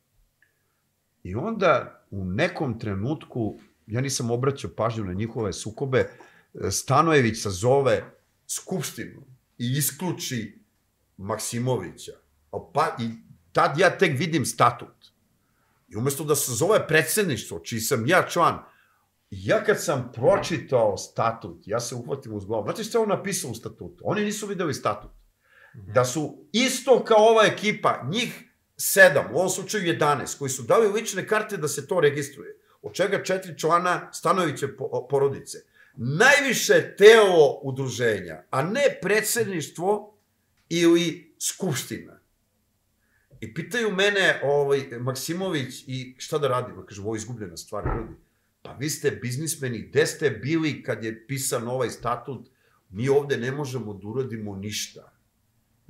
[SPEAKER 2] I onda u nekom trenutku, ja nisam obraćao pažnju na njihove sukobe, Stanojević sazove skupštinu i isključi Maksimovića. Pa, I tad ja tek vidim statut. I umesto da se zove predsedništvo, čiji sam ja član, ja kad sam pročitao statut, ja se uhvatim uz glavu. Znate što je on napisao u statutu? Oni nisu videli statut. Da su isto kao ova ekipa, njih sedam, u ovom slučaju 11, koji su dali lične karte da se to registruje, od čega četiri člana Stanoviće porodice, najviše telo udruženja, a ne predsedništvo ili skupština. I pitaju mene ovaj, Maksimović i šta da radimo? Kaže, ovo je izgubljena stvar, ljudi. Pa vi ste biznismeni, gde ste bili kad je pisan ovaj statut? Mi ovde ne možemo da uradimo ništa.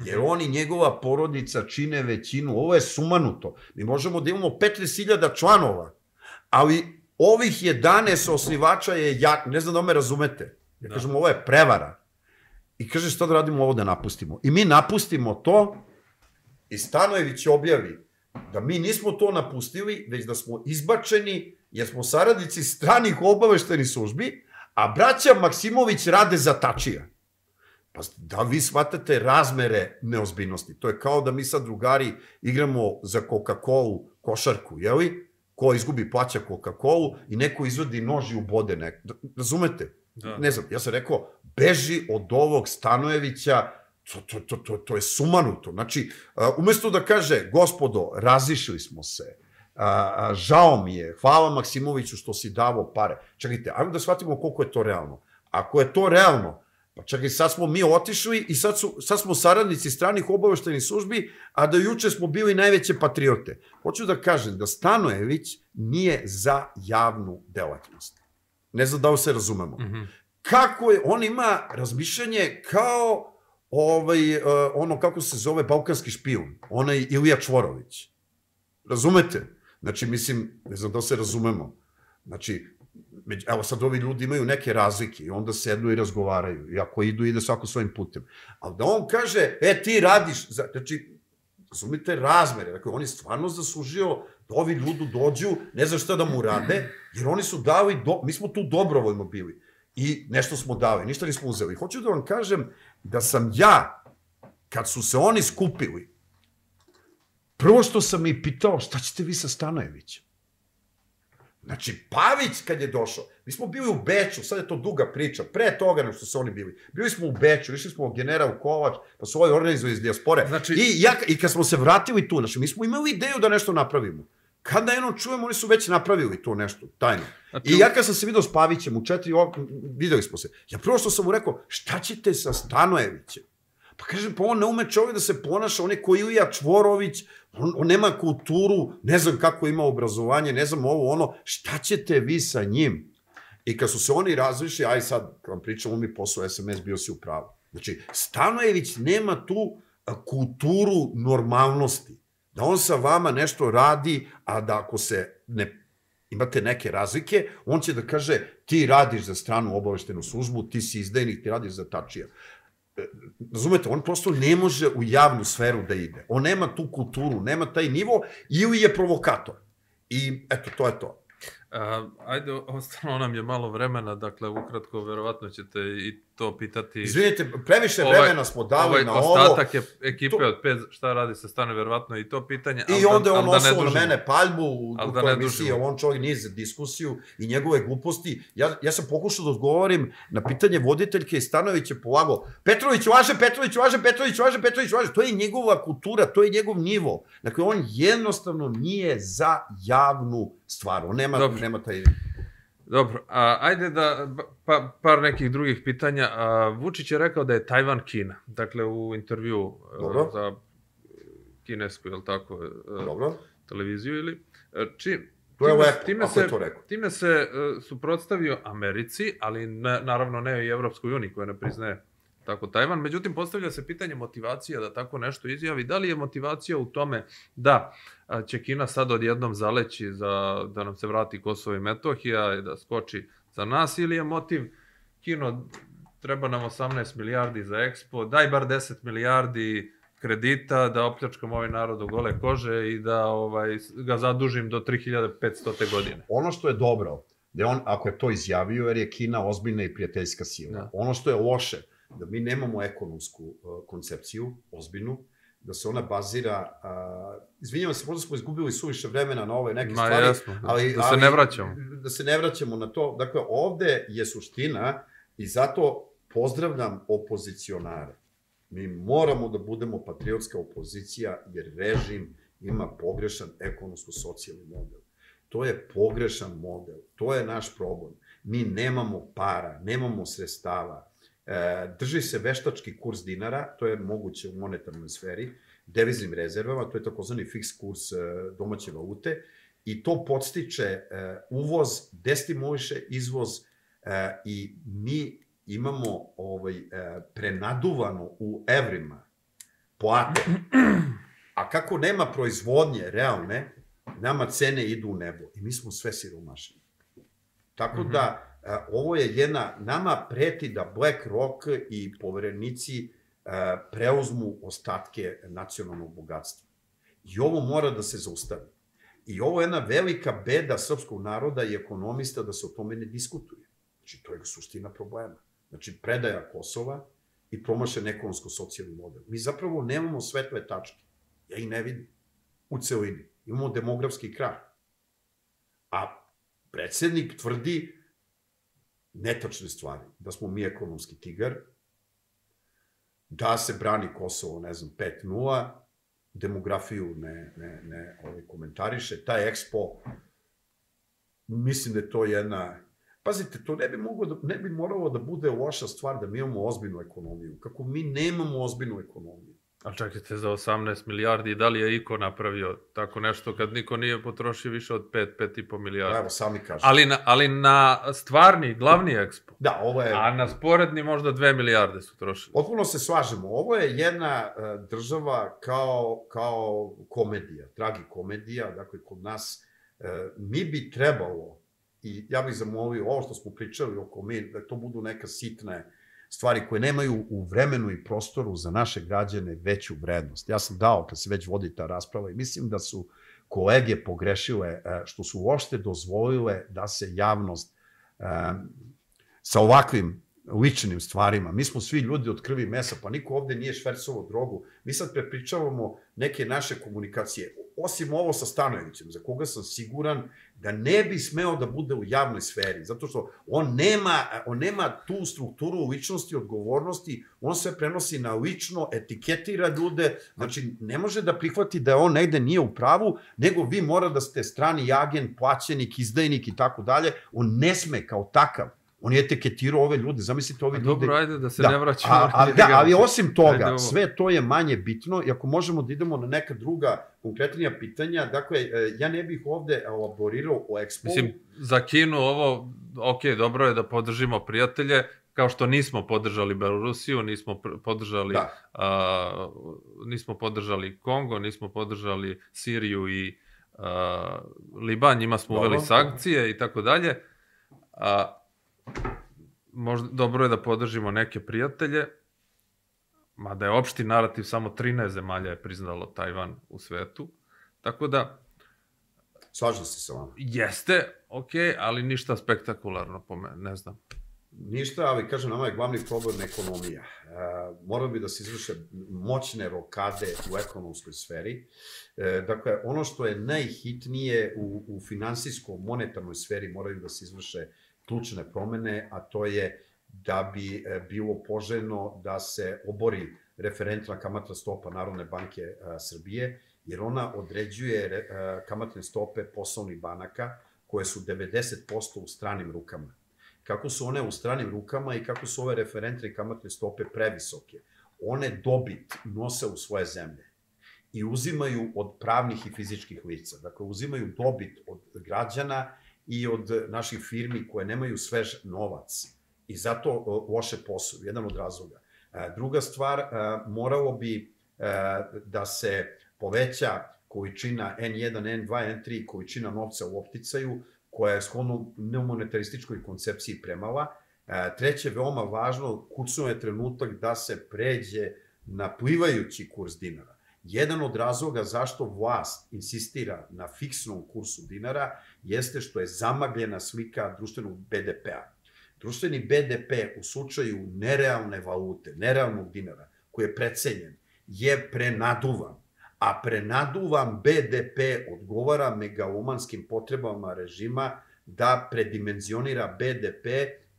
[SPEAKER 2] Jer on i njegova porodica čine većinu. Ovo je sumanuto. Mi možemo da imamo 15.000 članova, ali ovih 11 osnivača je jak, ne znam da me razumete. Ja da. kažem, ovo je prevara. I kaže, što da radimo ovo da napustimo? I mi napustimo to i Stanojević objavi da mi nismo to napustili, već da smo izbačeni, jer smo saradnici stranih obaveštenih službi, a braća Maksimović rade za tačija. Pa da vi shvatate razmere neozbiljnosti. To je kao da mi sad drugari igramo za Coca-Cola košarku, jeli? Ko izgubi plaća Coca-Cola i neko izvodi nož i ubode nek. Razumete? Da. Ne znam, ja sam rekao, beži od ovog Stanojevića, to, to, to, to, to je sumanuto. Znači, umesto da kaže, gospodo, razišli smo se, a, a, žao mi je, hvala Maksimoviću što si davo pare. Čekajte, ajmo da shvatimo koliko je to realno. Ako je to realno, Pa čekaj, sad smo mi otišli i sad, su, sad smo saradnici stranih obaveštenih službi, a da juče smo bili najveće patriote. Hoću da kažem da Stanojević nije za javnu delatnost. Ne znam da li se razumemo. Mm -hmm. Kako je, on ima razmišljanje kao ovaj, uh, ono kako se zove balkanski špijun, onaj Ilija Čvorović. Razumete? Znači, mislim, ne znam da se razumemo. Znači, evo sad ovi ljudi imaju neke razlike i onda sednu i razgovaraju. I ako idu, ide svako svojim putem. Ali da on kaže, e, ti radiš, znači, razumite razmere. Dakle, on je stvarno zaslužio da ovi ljudi dođu, ne znam šta da mu rade, jer oni su dali, do, mi smo tu dobrovoljno bili. I nešto smo dali, ništa nismo uzeli. Hoću da vam kažem da sam ja, kad su se oni skupili, prvo što sam i pitao, šta ćete vi sa Stanojevićem? Znači, Pavić kad je došao, mi smo bili u Beču, sad je to duga priča, pre toga nego što su oni bili. Bili smo u Beču, išli smo u general Kovač, pa su ovaj organizovali iz dijaspore. Znači... I, ja, I kad smo se vratili tu, znači, mi smo imali ideju da nešto napravimo. Kad na jednom čujemo, oni su već napravili to nešto, tajno. Znači... I ja kad sam se video s Pavićem, u četiri, videli smo se, ja prvo što sam mu rekao, šta ćete sa Stanojevićem? Pa kažem, pa on ne ume čovjek da se ponaša, on je koji Ilija Čvorović, on, on nema kulturu, ne znam kako ima obrazovanje, ne znam ovo, ono, šta ćete vi sa njim? I kad su se oni razlišli, aj sad, kad vam pričam, mi posao SMS, bio si u pravu. Znači, Stanojević nema tu kulturu normalnosti. Da on sa vama nešto radi, a da ako se ne imate neke razlike, on će da kaže ti radiš za stranu obaveštenu službu, ti si izdajnik, ti radiš za tačija razumete, on prosto ne može u javnu sferu da ide. On nema tu kulturu, nema taj nivo ili je provokator. I eto, to je to.
[SPEAKER 1] A, ajde, ostalo nam je malo vremena, dakle, ukratko, verovatno ćete i to pitati.
[SPEAKER 2] Izvinite, previše ovaj, vremena smo dali
[SPEAKER 1] ovaj
[SPEAKER 2] na ovo.
[SPEAKER 1] ostatak je ekipe to... od pet, šta radi sa stane, verovatno i to pitanje.
[SPEAKER 2] I da, onda on da na mene paljbu u da toj emisiji, on čovjek nije za diskusiju i njegove gluposti. Ja, ja sam pokušao da odgovorim na pitanje voditeljke i Stanović je polago. Petrović važe, Petrović važe, Petrović važe, Petrović važe. To je njegova kultura, to je njegov nivo. Dakle, on jednostavno nije za javnu stvar. On nema, Dobro. nema taj
[SPEAKER 1] Dobro, a, ajde da, pa, par nekih drugih pitanja. A, Vučić je rekao da je Tajvan Kina, dakle u intervju e, Dobro. za kinesku, je li tako, e, Dobro. televiziju ili... E, či,
[SPEAKER 2] to je lepo, time ako
[SPEAKER 1] se,
[SPEAKER 2] je to rekao.
[SPEAKER 1] Time se uh, suprotstavio Americi, ali ne, naravno ne i Evropskoj uniji koja ne priznaje tako Tajvan. Međutim, postavlja se pitanje motivacija da tako nešto izjavi. Da li je motivacija u tome da će Kina sad odjednom zaleći za, da nam se vrati Kosovo i Metohija i da skoči za nas ili je motiv Kino treba nam 18 milijardi za Expo, daj bar 10 milijardi kredita da opljačkam ovaj narod u gole kože i da ovaj ga zadužim do 3500. godine.
[SPEAKER 2] Ono što je dobro, da on, ako je to izjavio, jer je Kina ozbiljna i prijateljska sila. Da. Ono što je loše, da mi nemamo ekonomsku uh, koncepciju, ozbiljnu, da se ona bazira, uh, izvinjavam se, možda smo izgubili suviše vremena na ove neke Ma, stvari,
[SPEAKER 1] jasno, da, ali, da se ali, ne vraćamo.
[SPEAKER 2] Da se ne vraćamo na to. Dakle, ovde je suština i zato pozdravljam opozicionare. Mi moramo da budemo patriotska opozicija, jer režim ima pogrešan ekonomsko-socijalni model. To je pogrešan model. To je naš problem. Mi nemamo para, nemamo sredstava drži se veštački kurs dinara, to je moguće u monetarnoj sferi, deviznim rezervama, to je takozvani fiks kurs e, domaće valute, i to podstiče e, uvoz, destimuliše izvoz i mi imamo ovaj, prenaduvano u evrima plate. A kako nema proizvodnje realne, nama cene idu u nebo i mi smo sve siromašni. Tako da, E, ovo je jedna, nama preti da BlackRock i poverenici e, preuzmu ostatke nacionalnog bogatstva. I ovo mora da se zaustavi. I ovo je jedna velika beda srpskog naroda i ekonomista da se o tome ne diskutuje. Znači, to je suština problema. Znači, predaja Kosova i promašen ekonomsko-socijalni model. Mi zapravo nemamo svetle tačke. Ja ih ne vidim. U celini. Imamo demografski krah. A predsednik tvrdi netačne stvari, da smo mi ekonomski tigar, da se brani Kosovo, ne znam, 5-0, demografiju ne, ne, ne ovaj, komentariše, taj ekspo, mislim da je to jedna, pazite, to ne bi, moglo da, ne bi moralo da bude loša stvar da mi imamo ozbiljnu ekonomiju, kako mi nemamo ozbiljnu ekonomiju.
[SPEAKER 1] A čekajte, za 18 milijardi, da li je Iko napravio tako nešto kad niko nije potrošio više od 5, 5,5 milijardi?
[SPEAKER 2] Evo, sami kažete.
[SPEAKER 1] Ali na, ali na stvarni, glavni ekspo.
[SPEAKER 2] Da, ovo je...
[SPEAKER 1] A na sporedni možda 2 milijarde su trošili.
[SPEAKER 2] Potpuno se slažemo. Ovo je jedna uh, država kao, kao komedija, tragi komedija, dakle, kod nas uh, mi bi trebalo, i ja bih zamolio ovo što smo pričali oko mi, da to budu neka sitne stvari koje nemaju u vremenu i prostoru za naše građane veću vrednost. Ja sam dao, kad se već vodi ta rasprava, i mislim da su kolege pogrešile e, što su uopšte dozvolile da se javnost e, sa ovakvim ličnim stvarima. Mi smo svi ljudi od krvi i mesa, pa niko ovde nije švercovo drogu. Mi sad prepričavamo neke naše komunikacije. Osim ovo sa Stanojevićem, za koga sam siguran da ne bi smeo da bude u javnoj sferi, zato što on nema, on nema tu strukturu ličnosti, odgovornosti, on sve prenosi na lično, etiketira ljude, znači ne može da prihvati da on negde nije u pravu, nego vi mora da ste strani agent, plaćenik, izdajnik i tako dalje, on ne sme kao takav On je etiketirao ove ljude, zamislite ove ljude.
[SPEAKER 1] Dobro, ajde da se da, ne vraćamo.
[SPEAKER 2] A, a, da, ali osim toga, ajde, sve to je manje bitno i ako možemo da idemo na neka druga konkretnija pitanja, dakle, e, ja ne bih ovde elaborirao o Expo. Mislim,
[SPEAKER 1] za Kinu ovo, ok, dobro je da podržimo prijatelje, kao što nismo podržali Belorusiju, nismo podržali da. a, nismo podržali Kongo, nismo podržali Siriju i a, Liban, njima smo uveli sankcije i tako dalje. A, možda dobro je da podržimo neke prijatelje, mada je opšti narativ samo 13 zemalja je priznalo Tajvan u svetu. Tako da...
[SPEAKER 2] Slažem se sa vama.
[SPEAKER 1] Jeste, ok, ali ništa spektakularno po mene, ne znam.
[SPEAKER 2] Ništa, ali kažem, nama je glavni problem ekonomija. E, morali bi da se izvrše moćne rokade u ekonomskoj sferi. E, dakle, ono što je najhitnije u, u finansijsko-monetarnoj sferi moraju da se izvrše ključne promene, a to je da bi e, bilo poželjno da se obori referentna kamatna stopa Narodne banke e, Srbije, jer ona određuje e, kamatne stope poslovnih banaka koje su 90% u stranim rukama kako su one u stranim rukama i kako su ove referentne kamatne stope previsoke. One dobit nose u svoje zemlje i uzimaju od pravnih i fizičkih lica. Dakle, uzimaju dobit od građana i od naših firmi koje nemaju svež novac. I zato loše posao, jedan od razloga. E, druga stvar, e, moralo bi e, da se poveća količina N1, N2, N3, količina novca u opticaju, koja je shodno neomonetarističkoj koncepciji premala. E, treće, veoma važno, kucno je trenutak da se pređe na plivajući kurs dinara. Jedan od razloga zašto vlast insistira na fiksnom kursu dinara jeste što je zamagljena slika društvenog BDP-a. Društveni BDP u slučaju nerealne valute, nerealnog dinara, koji je precenjen, je prenaduvan a prenaduvan BDP odgovara megalomanskim potrebama režima da predimenzionira BDP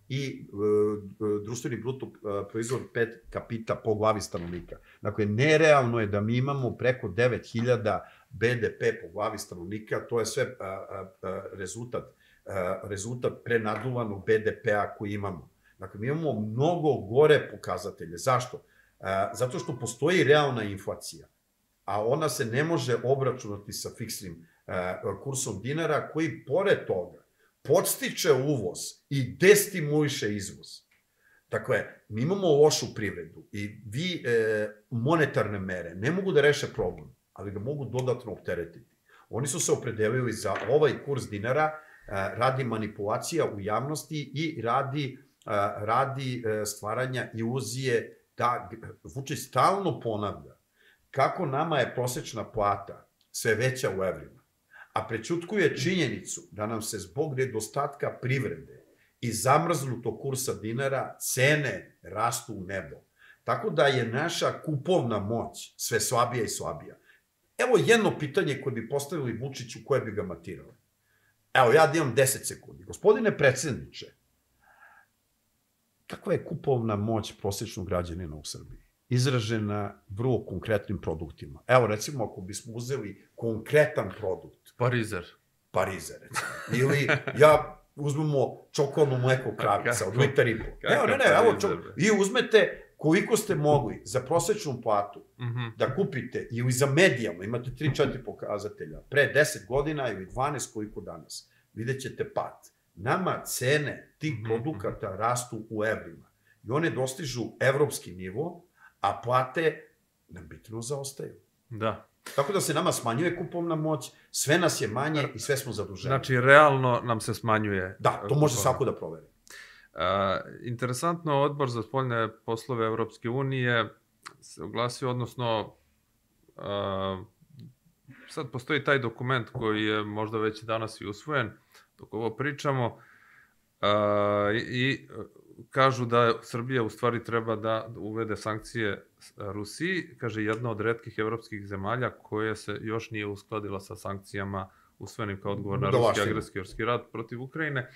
[SPEAKER 2] i e, društveni bruto e, proizvod pet kapita po glavi stanovnika. Dakle, nerealno je da mi imamo preko 9000 BDP po glavi stanovnika, to je sve a, a, a, rezultat, a, rezultat prenaduvanog BDP-a koji imamo. Dakle, mi imamo mnogo gore pokazatelje. Zašto? A, zato što postoji realna inflacija a ona se ne može obračunati sa fiksnim e, kursom dinara, koji pored toga podstiče uvoz i destimuliše izvoz. Dakle, mi imamo lošu privredu i vi e, monetarne mere ne mogu da reše problem, ali ga mogu dodatno opteretiti. Oni su se opredelili za ovaj kurs dinara e, radi manipulacija u javnosti i radi, e, radi e, stvaranja iluzije da Vučić stalno ponavlja kako nama je prosečna plata sve veća u evrima, a prečutkuje činjenicu da nam se zbog nedostatka privrede i zamrznutog kursa dinara cene rastu u nebo. Tako da je naša kupovna moć sve slabija i slabija. Evo jedno pitanje koje bi postavili Vučiću koje bi ga matirale. Evo, ja da imam 10 sekundi. Gospodine predsedniče, kakva je kupovna moć prosječnog građanina u Srbiji? izražena vrlo konkretnim produktima. Evo, recimo, ako bismo uzeli konkretan produkt.
[SPEAKER 1] Parizer.
[SPEAKER 2] Parizer, recimo. Ili, ja uzmemo čokolno mleko [laughs] kravica od litra i po. Evo, ne, ne, evo, čo, vi uzmete koliko ste mogli za prosečnu platu mm -hmm. da kupite ili za medijalno, imate 3-4 pokazatelja, pre 10 godina ili 12 koliko danas, vidjet ćete pad. Nama cene tih mm -hmm. produkata rastu u evrima i one dostižu evropski nivo, a plate nam bitno zaostaju.
[SPEAKER 1] Da.
[SPEAKER 2] Tako da se nama smanjuje kupovna moć, sve nas je manje i sve smo zaduženi.
[SPEAKER 1] Znači, realno nam se smanjuje.
[SPEAKER 2] Da, to može svako da proveri.
[SPEAKER 1] Interesantno, odbor za spoljne poslove Evropske unije se oglasio, odnosno uh, sad postoji taj dokument koji je možda već danas i usvojen, dok ovo pričamo, uh, i kažu da Srbija u stvari treba da uvede sankcije Rusiji, kaže jedna od redkih evropskih zemalja koja se još nije uskladila sa sankcijama usvojenim kao odgovor na ruski agresorski rad protiv Ukrajine.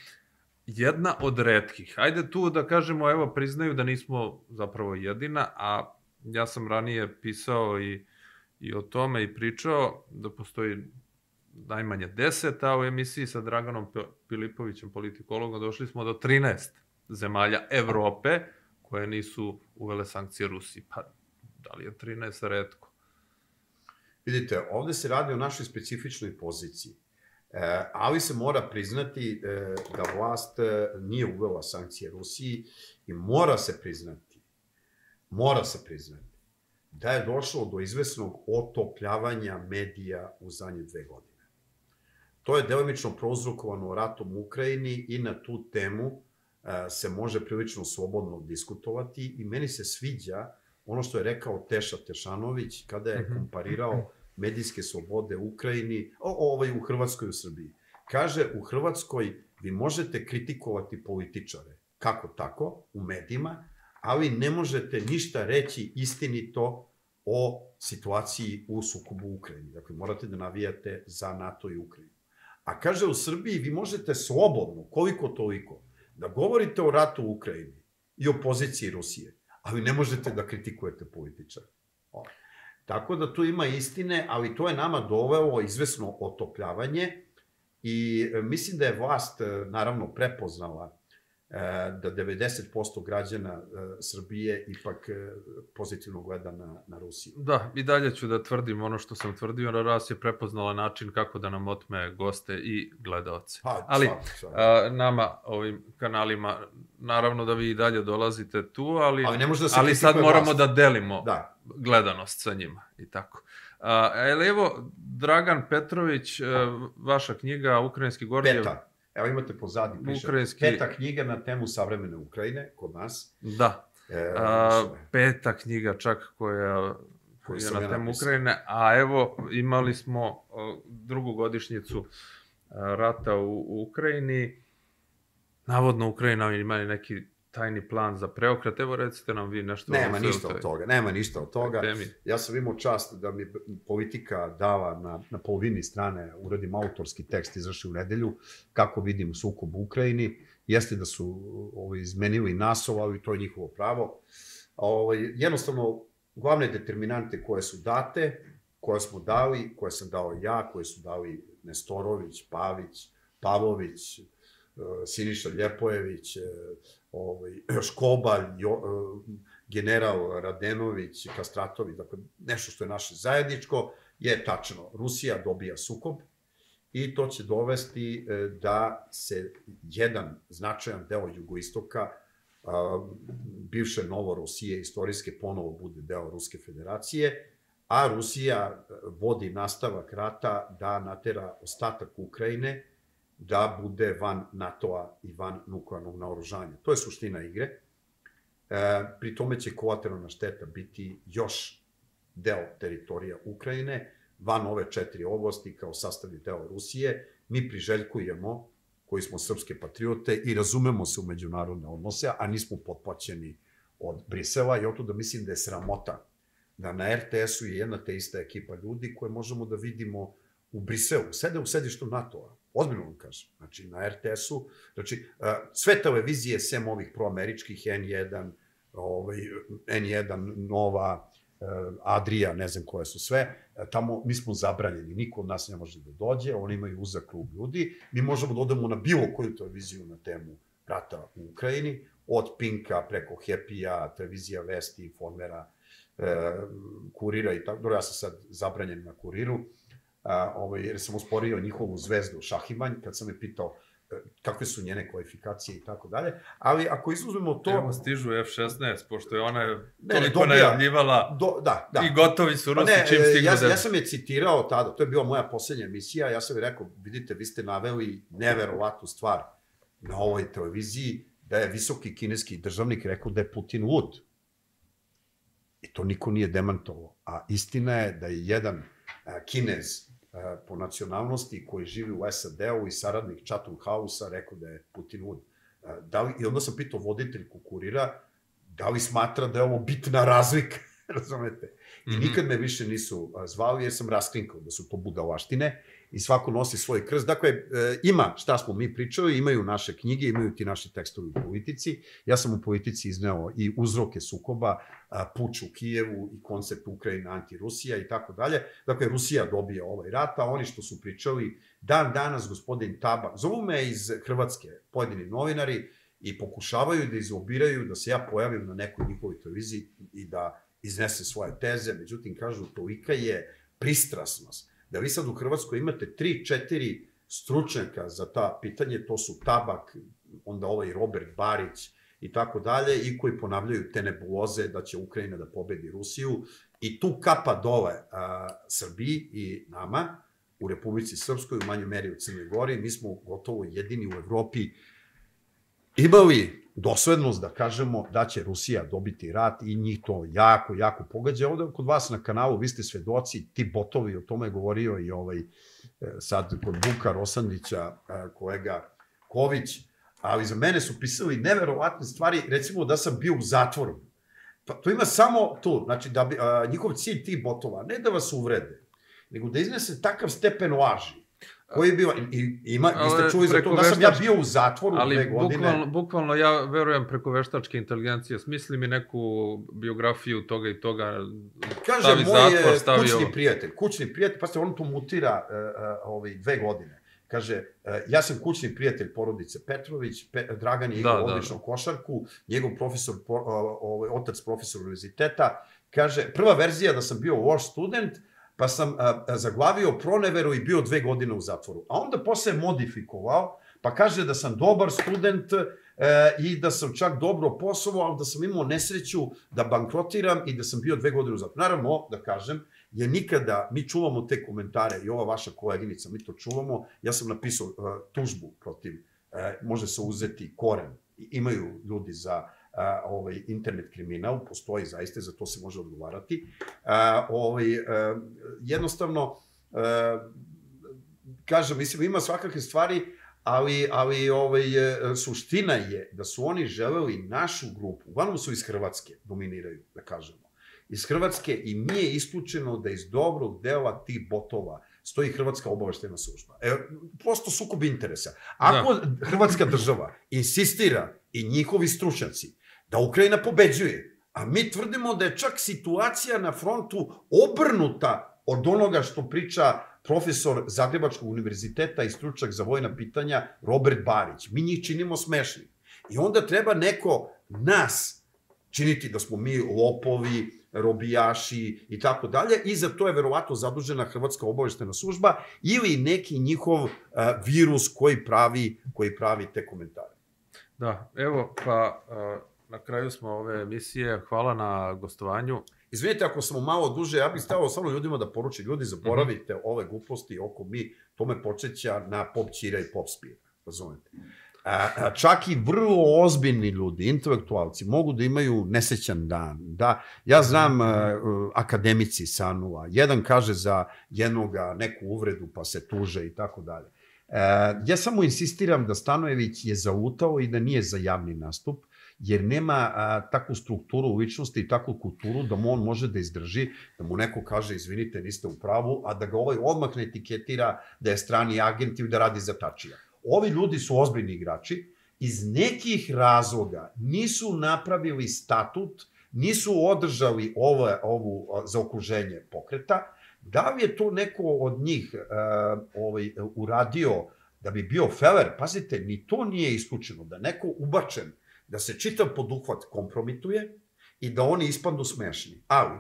[SPEAKER 1] Jedna od redkih. Ajde tu da kažemo, evo, priznaju da nismo zapravo jedina, a ja sam ranije pisao i, i o tome i pričao da postoji najmanje 10, a u emisiji sa Draganom Pilipovićem, politikologom, došli smo do 13 zemalja Evrope koje nisu uvele sankcije Rusiji. Pa, da li je 13 redko?
[SPEAKER 2] Vidite, ovde se radi o našoj specifičnoj poziciji. E, ali se mora priznati e, da vlast e, nije uvela sankcije Rusiji i mora se priznati, mora se priznati, da je došlo do izvesnog otopljavanja medija u zadnje dve godine. To je delimično prouzrokovano ratom u Ukrajini i na tu temu se može prilično slobodno diskutovati i meni se sviđa ono što je rekao Teša Tešanović kada je mhm. komparirao [laughs] medijske slobode u Ukrajini, o, ovaj u Hrvatskoj u Srbiji. Kaže, u Hrvatskoj vi možete kritikovati političare, kako tako, u medijima, ali ne možete ništa reći istinito o situaciji u sukobu u Ukrajini. Dakle, morate da navijate za NATO i Ukrajinu. A kaže, u Srbiji vi možete slobodno, koliko toliko, da govorite o ratu u Ukrajini i o poziciji Rusije, ali ne možete da kritikujete političara. Tako da tu ima istine, ali to je nama dovelo izvesno otopljavanje i e, mislim da je vlast e, naravno prepoznala e, da 90% građana Srbije ipak pozitivno gleda na, na Rusiju.
[SPEAKER 1] Da, i dalje ću da tvrdim ono što sam tvrdio, na ras je prepoznala način kako da nam otme goste i gledaoce. Pa, Ali svak, svak. A, nama, ovim kanalima, naravno da vi i dalje dolazite tu, ali, ali, ne može da se ali sad moramo vlast. da delimo da. gledanost sa njima i tako. A, evo, Dragan Petrović, e, vaša knjiga Ukrajinski Gordijev.
[SPEAKER 2] Peta. Evo imate pozadi, piše. Ukrajinski... Peta knjiga na temu savremene Ukrajine, kod nas.
[SPEAKER 1] Da. E, a, peta knjiga čak koja koja je na temu. Ukrajine, a evo imali smo drugu godišnjicu rata u, u Ukrajini. Navodno Ukrajina imali neki tajni plan za preokret. Evo recite nam vi nešto.
[SPEAKER 2] Nema ništa od toga, nema ništa od toga. Temi. Ja sam imao čast da mi politika dava na, na polovini strane, uradim autorski tekst, izašli u nedelju, kako vidim sukob u Ukrajini. Jeste da su ovaj, izmenili nasov, ali to je njihovo pravo. Ovaj, jednostavno, glavne determinante koje su date, koje smo dali, koje sam dao ja, koje su dali Nestorović, Pavić, Pavlović, Siniša Ljepojević, eh, ovaj, [clears throat] Škobalj, eh, general Radenović, Kastratović, dakle, nešto što je naše zajedničko, je tačno. Rusija dobija sukob i to će dovesti eh, da se jedan značajan deo jugoistoka bivše Novorosije istorijske ponovo bude deo Ruske federacije, a Rusija vodi nastavak rata da natera ostatak Ukrajine da bude van NATO-a i van nuklearnog naoružanja. To je suština igre. E, pri tome će kolateralna šteta biti još deo teritorija Ukrajine, van ove četiri oblasti kao sastavni deo Rusije. Mi priželjkujemo, koji smo srpske patriote i razumemo se u međunarodne odnose, a nismo potplaćeni od Brisela i oto da mislim da je sramota da na RTS-u je jedna te ista ekipa ljudi koje možemo da vidimo u Briselu, sede u sedištu NATO-a Ozbiljno vam kažem. Znači, na RTS-u, znači, sve televizije, sem ovih proameričkih, N1, ovaj, N1, Nova, Adria, ne znam koje su sve, tamo mi smo zabranjeni, niko od nas ne može da dođe, oni imaju uzak klub ljudi, mi možemo da odemo na bilo koju televiziju na temu rata u Ukrajini, od Pinka preko Happy-a, televizija Vesti, Informera, Kurira i tako, dobro, ja sam sad zabranjen na Kuriru, a, ovaj, jer sam usporio njihovu zvezdu Šahimanj, kad sam je pitao e, kakve su njene kvalifikacije i tako dalje. Ali ako izuzmemo to...
[SPEAKER 1] Evo stižu F-16, pošto je ona ne, toliko dobija, najavljivala do, da, da. i gotovi su pa Rusi ne, čim e, stignu.
[SPEAKER 2] Ja, da... ja sam je citirao tada, to je bila moja poslednja emisija, ja sam je rekao, vidite, vi ste naveli neverovatnu stvar na ovoj televiziji, da je visoki kineski državnik rekao da je Putin lud. I to niko nije demantovao. A istina je da je jedan a, kinez E, po nacionalnosti koji živi u SAD-u i saradnik Chatham House-a rekao da je Putin lud. E, da li, I onda sam pitao voditelj kukurira da li smatra da je ovo bitna razlika, [laughs] razumete? I mhm. nikad me više nisu zvali jer sam raskrinkao da su to budalaštine i svako nosi svoj krst. Dakle, e, ima šta smo mi pričali, imaju naše knjige, imaju ti naši tekstovi u politici. Ja sam u politici izneo i uzroke sukoba, puč u Kijevu i koncept Ukrajina anti-Rusija i tako dalje. Dakle, Rusija dobija ovaj rat, a oni što su pričali, dan danas gospodin Tabak, zovu me iz Hrvatske pojedini novinari i pokušavaju da izobiraju da se ja pojavim na nekoj njihovoj televiziji i da iznese svoje teze, međutim, kažu, tolika je pristrasnost da vi sad u Hrvatskoj imate tri, četiri stručnjaka za ta pitanje, to su Tabak, onda ovaj Robert Barić i tako dalje, i koji ponavljaju te nebuloze da će Ukrajina da pobedi Rusiju. I tu kapa dole a, Srbiji i nama, u Republici Srpskoj, u manjoj meri u Crnoj Gori, mi smo gotovo jedini u Evropi imali doslednost da kažemo da će Rusija dobiti rat i njih to jako, jako pogađa. Ovde kod vas na kanalu, vi ste svedoci, ti botovi, o tome je govorio i ovaj, e, sad kod Buka Rosandića, e, kolega Ković, ali za mene su pisali neverovatne stvari, recimo da sam bio u zatvoru. Pa to ima samo tu, znači da bi, a, njihov cilj tih botova, ne da vas uvrede, nego da iznese takav stepen laži, koji je bio, i, ima, vi ste čuli za to da sam ja bio u zatvoru ali dve godine.
[SPEAKER 1] Bukvalno, bukvalno ja verujem preko veštačke inteligencije, smisli mi neku biografiju toga i toga,
[SPEAKER 2] Kaže, stavi moj zatvor, stavi kućni ovo. prijatelj, kućni prijatelj, pa se on to mutira uh, uh, ovaj, dve godine. Kaže, uh, ja sam kućni prijatelj porodice Petrović, Pe, Dragan je igrao da, da, odličnu da. košarku, njegov profesor, po, uh, ovaj, otac profesor univerziteta, kaže, prva verzija da sam bio wash student, pa sam a, a, zaglavio proneveru i bio dve godine u zatvoru. A onda posle modifikovao, pa kaže da sam dobar student e, i da sam čak dobro poslovao, ali da sam imao nesreću da bankrotiram i da sam bio dve godine u zatvoru. Naravno, da kažem, je nikada, mi čuvamo te komentare i ova vaša koleginica, mi to čuvamo, ja sam napisao uh, tužbu protiv, uh, može se uzeti koren, imaju ljudi za a, ovaj, internet kriminal, postoji zaista, za to se može odgovarati. A, ovaj, a, jednostavno, a, kažem, mislim, ima svakakve stvari, ali, ali ovaj, suština je da su oni želeli našu grupu, uglavnom su iz Hrvatske, dominiraju, da kažemo, iz Hrvatske i nije isključeno da iz dobrog dela tih botova stoji Hrvatska obaveštena služba. E, prosto sukob interesa. Ako da. Hrvatska država insistira i njihovi stručnjaci da Ukrajina pobeđuje. A mi tvrdimo da je čak situacija na frontu obrnuta od onoga što priča profesor Zagrebačkog univerziteta i stručak za vojna pitanja Robert Barić. Mi njih činimo smešni. I onda treba neko nas činiti da smo mi lopovi, robijaši i tako dalje i za to je verovatno zadužena Hrvatska obaveštena služba ili neki njihov uh, virus koji pravi, koji pravi te komentare.
[SPEAKER 1] Da, evo, pa uh na kraju smo ove emisije. Hvala na gostovanju.
[SPEAKER 2] Izvinite ako smo malo duže, ja bih stavio samo ljudima da poruči, ljudi zaboravite mm -hmm. ove gluposti oko mi, to me počeća na pop čira i pop spira, razumete? A, a, čak i vrlo ozbiljni ljudi, intelektualci, mogu da imaju nesećan dan. Da, ja znam a, akademici Sanua, jedan kaže za jednoga neku uvredu pa se tuže i tako dalje. Ja samo insistiram da Stanojević je zautao i da nije za javni nastup jer nema a, takvu strukturu ličnosti i takvu kulturu da mu on može da izdrži, da mu neko kaže izvinite, niste u pravu, a da ga ovaj odmah ne etiketira da je strani agent ili da radi za tačija. Ovi ljudi su ozbiljni igrači, iz nekih razloga nisu napravili statut, nisu održali ove, ovu zaokruženje pokreta, da li je to neko od njih uh, ovaj, uradio da bi bio feler, pazite, ni to nije isključeno, da neko ubačen da se čitav poduhvat kompromituje i da oni ispandu smešni. Ali,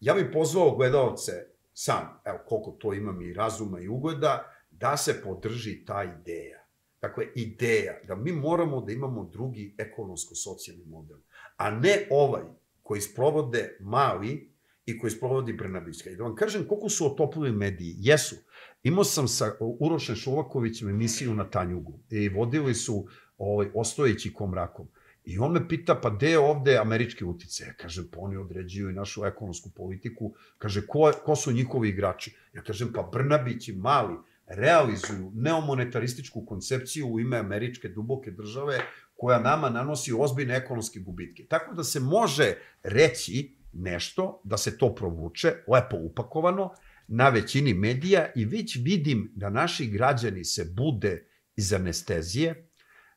[SPEAKER 2] ja bih pozvao gledalce sam, evo koliko to imam i razuma i ugleda, da se podrži ta ideja. Dakle, ideja da mi moramo da imamo drugi ekonomsko-socijalni model, a ne ovaj koji sprovode mali i koji sprovodi Brnabićka. I da vam kažem koliko su otopili mediji. Jesu. Imao sam sa Urošem Šovakovićem emisiju na Tanjugu i vodili su ovaj, ostojeći komrakom. I on me pita, pa gde je ovde američki utice? Ja kažem, pa oni određuju i našu ekonomsku politiku. Kaže, ko, ko su njihovi igrači? Ja kažem, pa Brnabić i Mali realizuju neomonetarističku koncepciju u ime američke duboke države koja nama nanosi ozbiljne ekonomske gubitke. Tako da se može reći nešto, da se to provuče, lepo upakovano, na većini medija i već vidim da naši građani se bude iz anestezije,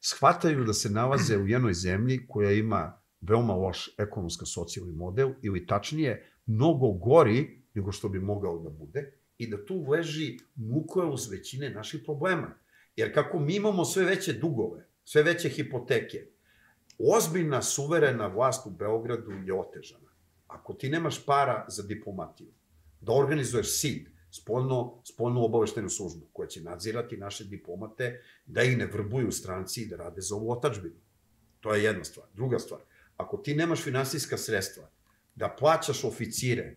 [SPEAKER 2] shvataju da se nalaze u jednoj zemlji koja ima veoma loš ekonomsko-socijalni model ili tačnije mnogo gori nego što bi mogao da bude i da tu leži nukleus većine naših problema. Jer kako mi imamo sve veće dugove, sve veće hipoteke, ozbiljna suverena vlast u Beogradu je otežana. Ako ti nemaš para za diplomatiju, da organizuješ SID, spoljno, spoljnu obaveštenu službu koja će nadzirati naše diplomate da ih ne vrbuju stranci i da rade za ovu otačbinu. To je jedna stvar. Druga stvar, ako ti nemaš finansijska sredstva da plaćaš oficire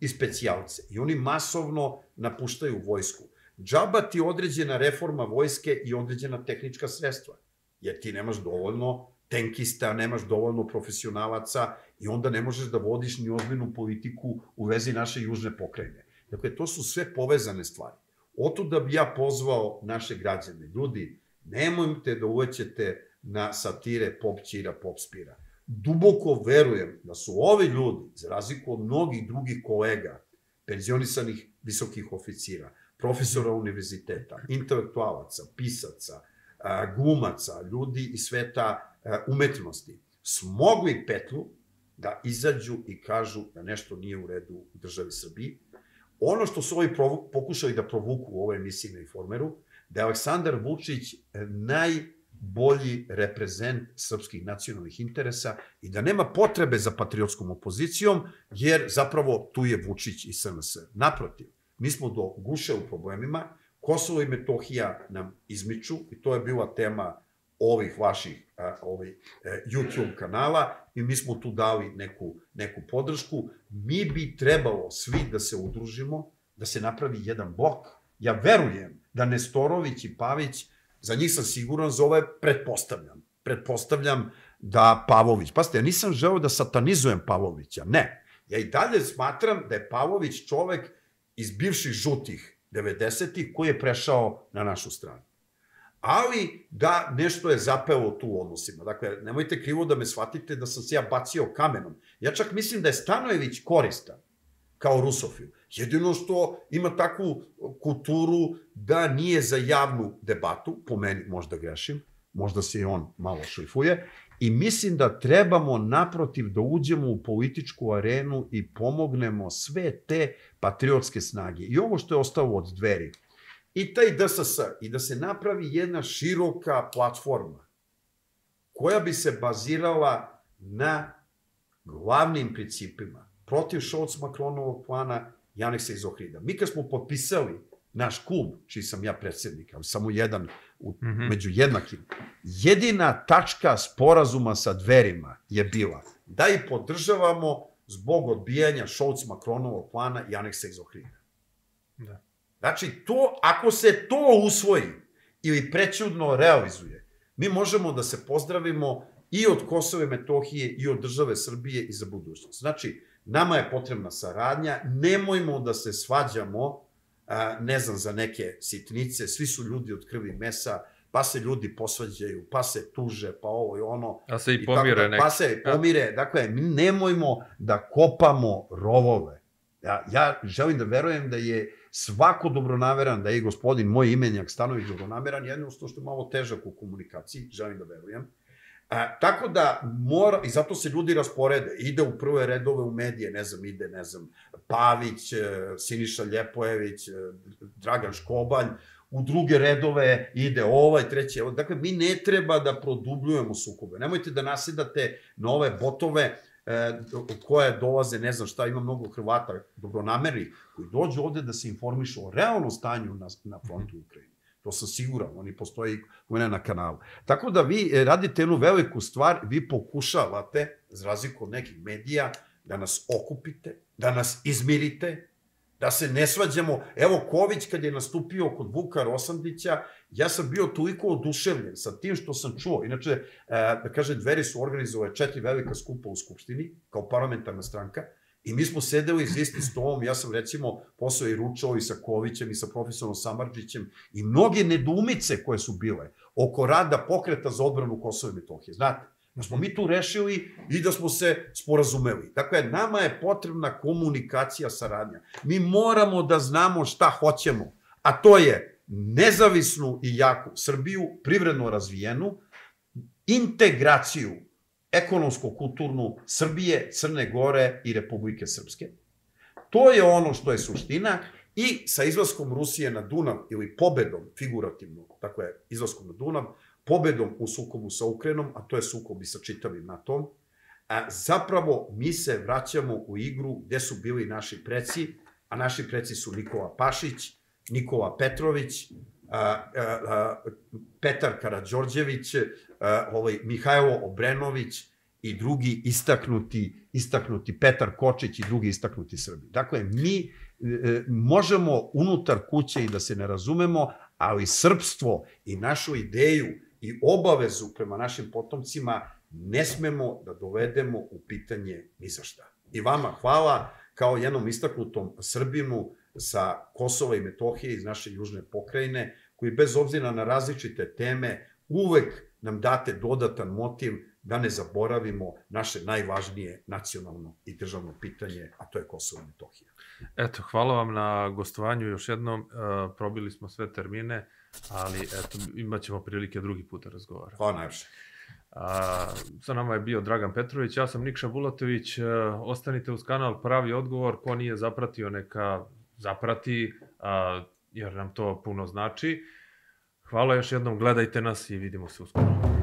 [SPEAKER 2] i specijalce i oni masovno napuštaju vojsku, džaba ti određena reforma vojske i određena tehnička sredstva, jer ti nemaš dovoljno tenkista, nemaš dovoljno profesionalaca i onda ne možeš da vodiš ni ozbiljnu politiku u vezi naše južne pokrajine. Dakle, to su sve povezane stvari. Oto da bi ja pozvao naše građane, ljudi, nemojte da uvećete na satire pop čira, pop spira. Duboko verujem da su ovi ljudi, za razliku od mnogih drugih kolega, penzionisanih visokih oficira, profesora univerziteta, intelektualaca, pisaca, glumaca, ljudi iz sveta umetnosti, smogli petlu da izađu i kažu da nešto nije u redu u državi Srbiji. Ono što su ovi pokušali da provuku u ovoj emisiji na Informeru, da je Aleksandar Vučić e, najbolji reprezent srpskih nacionalnih interesa i da nema potrebe za patriotskom opozicijom, jer zapravo tu je Vučić i SNS. Naprotiv, mi smo do guše u problemima, Kosovo i Metohija nam izmiču i to je bila tema ovih vaših ovaj, e, YouTube kanala i mi smo tu dali neku, neku podršku. Mi bi trebalo svi da se udružimo, da se napravi jedan blok. Ja verujem da Nestorović i Pavić, za njih sam siguran, zove pretpostavljam. Pretpostavljam da Pavović, pasite, ja nisam želeo da satanizujem Pavovića, ne. Ja i dalje smatram da je Pavović čovek iz bivših žutih 90-ih koji je prešao na našu stranu ali da nešto je zapelo tu u odnosima. Dakle, nemojte krivo da me shvatite da sam se ja bacio kamenom. Ja čak mislim da je Stanojević koristan kao rusofil. Jedino što ima takvu kulturu da nije za javnu debatu, po meni možda grešim, možda se i on malo šlifuje, i mislim da trebamo naprotiv da uđemo u političku arenu i pomognemo sve te patriotske snage. I ovo što je ostalo od dveri, i taj DSS i da se napravi jedna široka platforma koja bi se bazirala na glavnim principima protiv Šolc-Makronovog plana i aneksa iz Ohrida. Mi kad smo potpisali naš klub, čiji sam ja predsednik, ali samo jedan u, mm -hmm. među jednakim, jedina tačka sporazuma sa dverima je bila da i podržavamo zbog odbijanja Šolc-Makronovog plana i aneksa iz Ohrida. Da. Znači, to, ako se to usvoji ili prećudno realizuje, mi možemo da se pozdravimo i od Kosova i Metohije i od države Srbije i za budućnost. Znači, nama je potrebna saradnja, nemojmo da se svađamo, ne znam, za neke sitnice, svi su ljudi od krvi mesa, pa se ljudi posvađaju, pa se tuže, pa ovo i ono.
[SPEAKER 1] A se i pomire
[SPEAKER 2] da, Pa se pomire, dakle, mi nemojmo da kopamo rovove. Ja, ja želim da verujem da je svako dobronaveran, da je gospodin, moj imenjak Stanović dobronaveran, jedno što je malo težak u komunikaciji, želim da verujem. A, tako da mora, i zato se ljudi rasporede, ide u prve redove u medije, ne znam, ide, ne znam, Pavić, e, Siniša Ljepojević, e, Dragan Škobalj, u druge redove ide ovaj, treći, dakle, mi ne treba da produbljujemo sukobe. Nemojte da nasedate na ove botove, e, koje dolaze, ne znam šta, ima mnogo Hrvata dobronameri, koji dođu ovde da se informišu o realnom stanju na, na frontu Ukrajine. To sam siguran, oni postoji u mene na kanalu. Tako da vi e, radite jednu veliku stvar, vi pokušavate, za razliku od nekih medija, da nas okupite, da nas izmirite, da se ne svađamo. Evo, Ković kad je nastupio kod Vuka Rosandića, ja sam bio toliko oduševljen sa tim što sam čuo. Inače, e, da kaže, dveri su organizovali četiri velika skupa u Skupštini, kao parlamentarna stranka, I mi smo sedeli za istim stolom, ja sam recimo posao i ručao i sa Kovićem i sa profesorom Samarđićem i mnoge nedumice koje su bile oko rada pokreta za odbranu Kosova i Metohije. Znate, da smo mi tu rešili i da smo se sporazumeli. Dakle, nama je potrebna komunikacija, saradnja. Mi moramo da znamo šta hoćemo, a to je nezavisnu i jaku Srbiju, privredno razvijenu, integraciju ekonomsko-kulturnu Srbije, Crne Gore i Republike Srpske. To je ono što je suština i sa izlaskom Rusije na Dunav ili pobedom, figurativno, tako je, izlaskom na Dunav, pobedom u sukobu sa Ukrenom, a to je sukob i sa čitavim NATO-om, a zapravo mi se vraćamo u igru gde su bili naši preci, a naši preci su Nikola Pašić, Nikola Petrović, a, a, a, Petar Karadžorđević, a, ovaj, Mihajlo Obrenović i drugi istaknuti, istaknuti Petar Kočić i drugi istaknuti Srbi. Dakle, mi e, e možemo unutar kuće i da se ne razumemo, ali srpstvo i našu ideju i obavezu prema našim potomcima ne smemo da dovedemo u pitanje ni za šta. I vama hvala kao jednom istaknutom Srbinu sa Kosova i Metohije iz naše južne pokrajine, koji bez obzira na različite teme uvek nam date dodatan motiv da ne zaboravimo naše najvažnije nacionalno i državno pitanje, a to je Kosovo i Metohija.
[SPEAKER 1] Eto, hvala vam na gostovanju još jednom. Uh, probili smo sve termine, ali eto, imat ćemo prilike drugi put da razgovaramo.
[SPEAKER 2] Hvala najviše.
[SPEAKER 1] A, sa nama je bio Dragan Petrović, ja sam Nikša Bulatović. E, ostanite uz kanal Pravi odgovor. Ko nije zapratio, neka zaprati, a, jer nam to puno znači. Hvala još jednom, gledajte nas i vidimo se uskoro.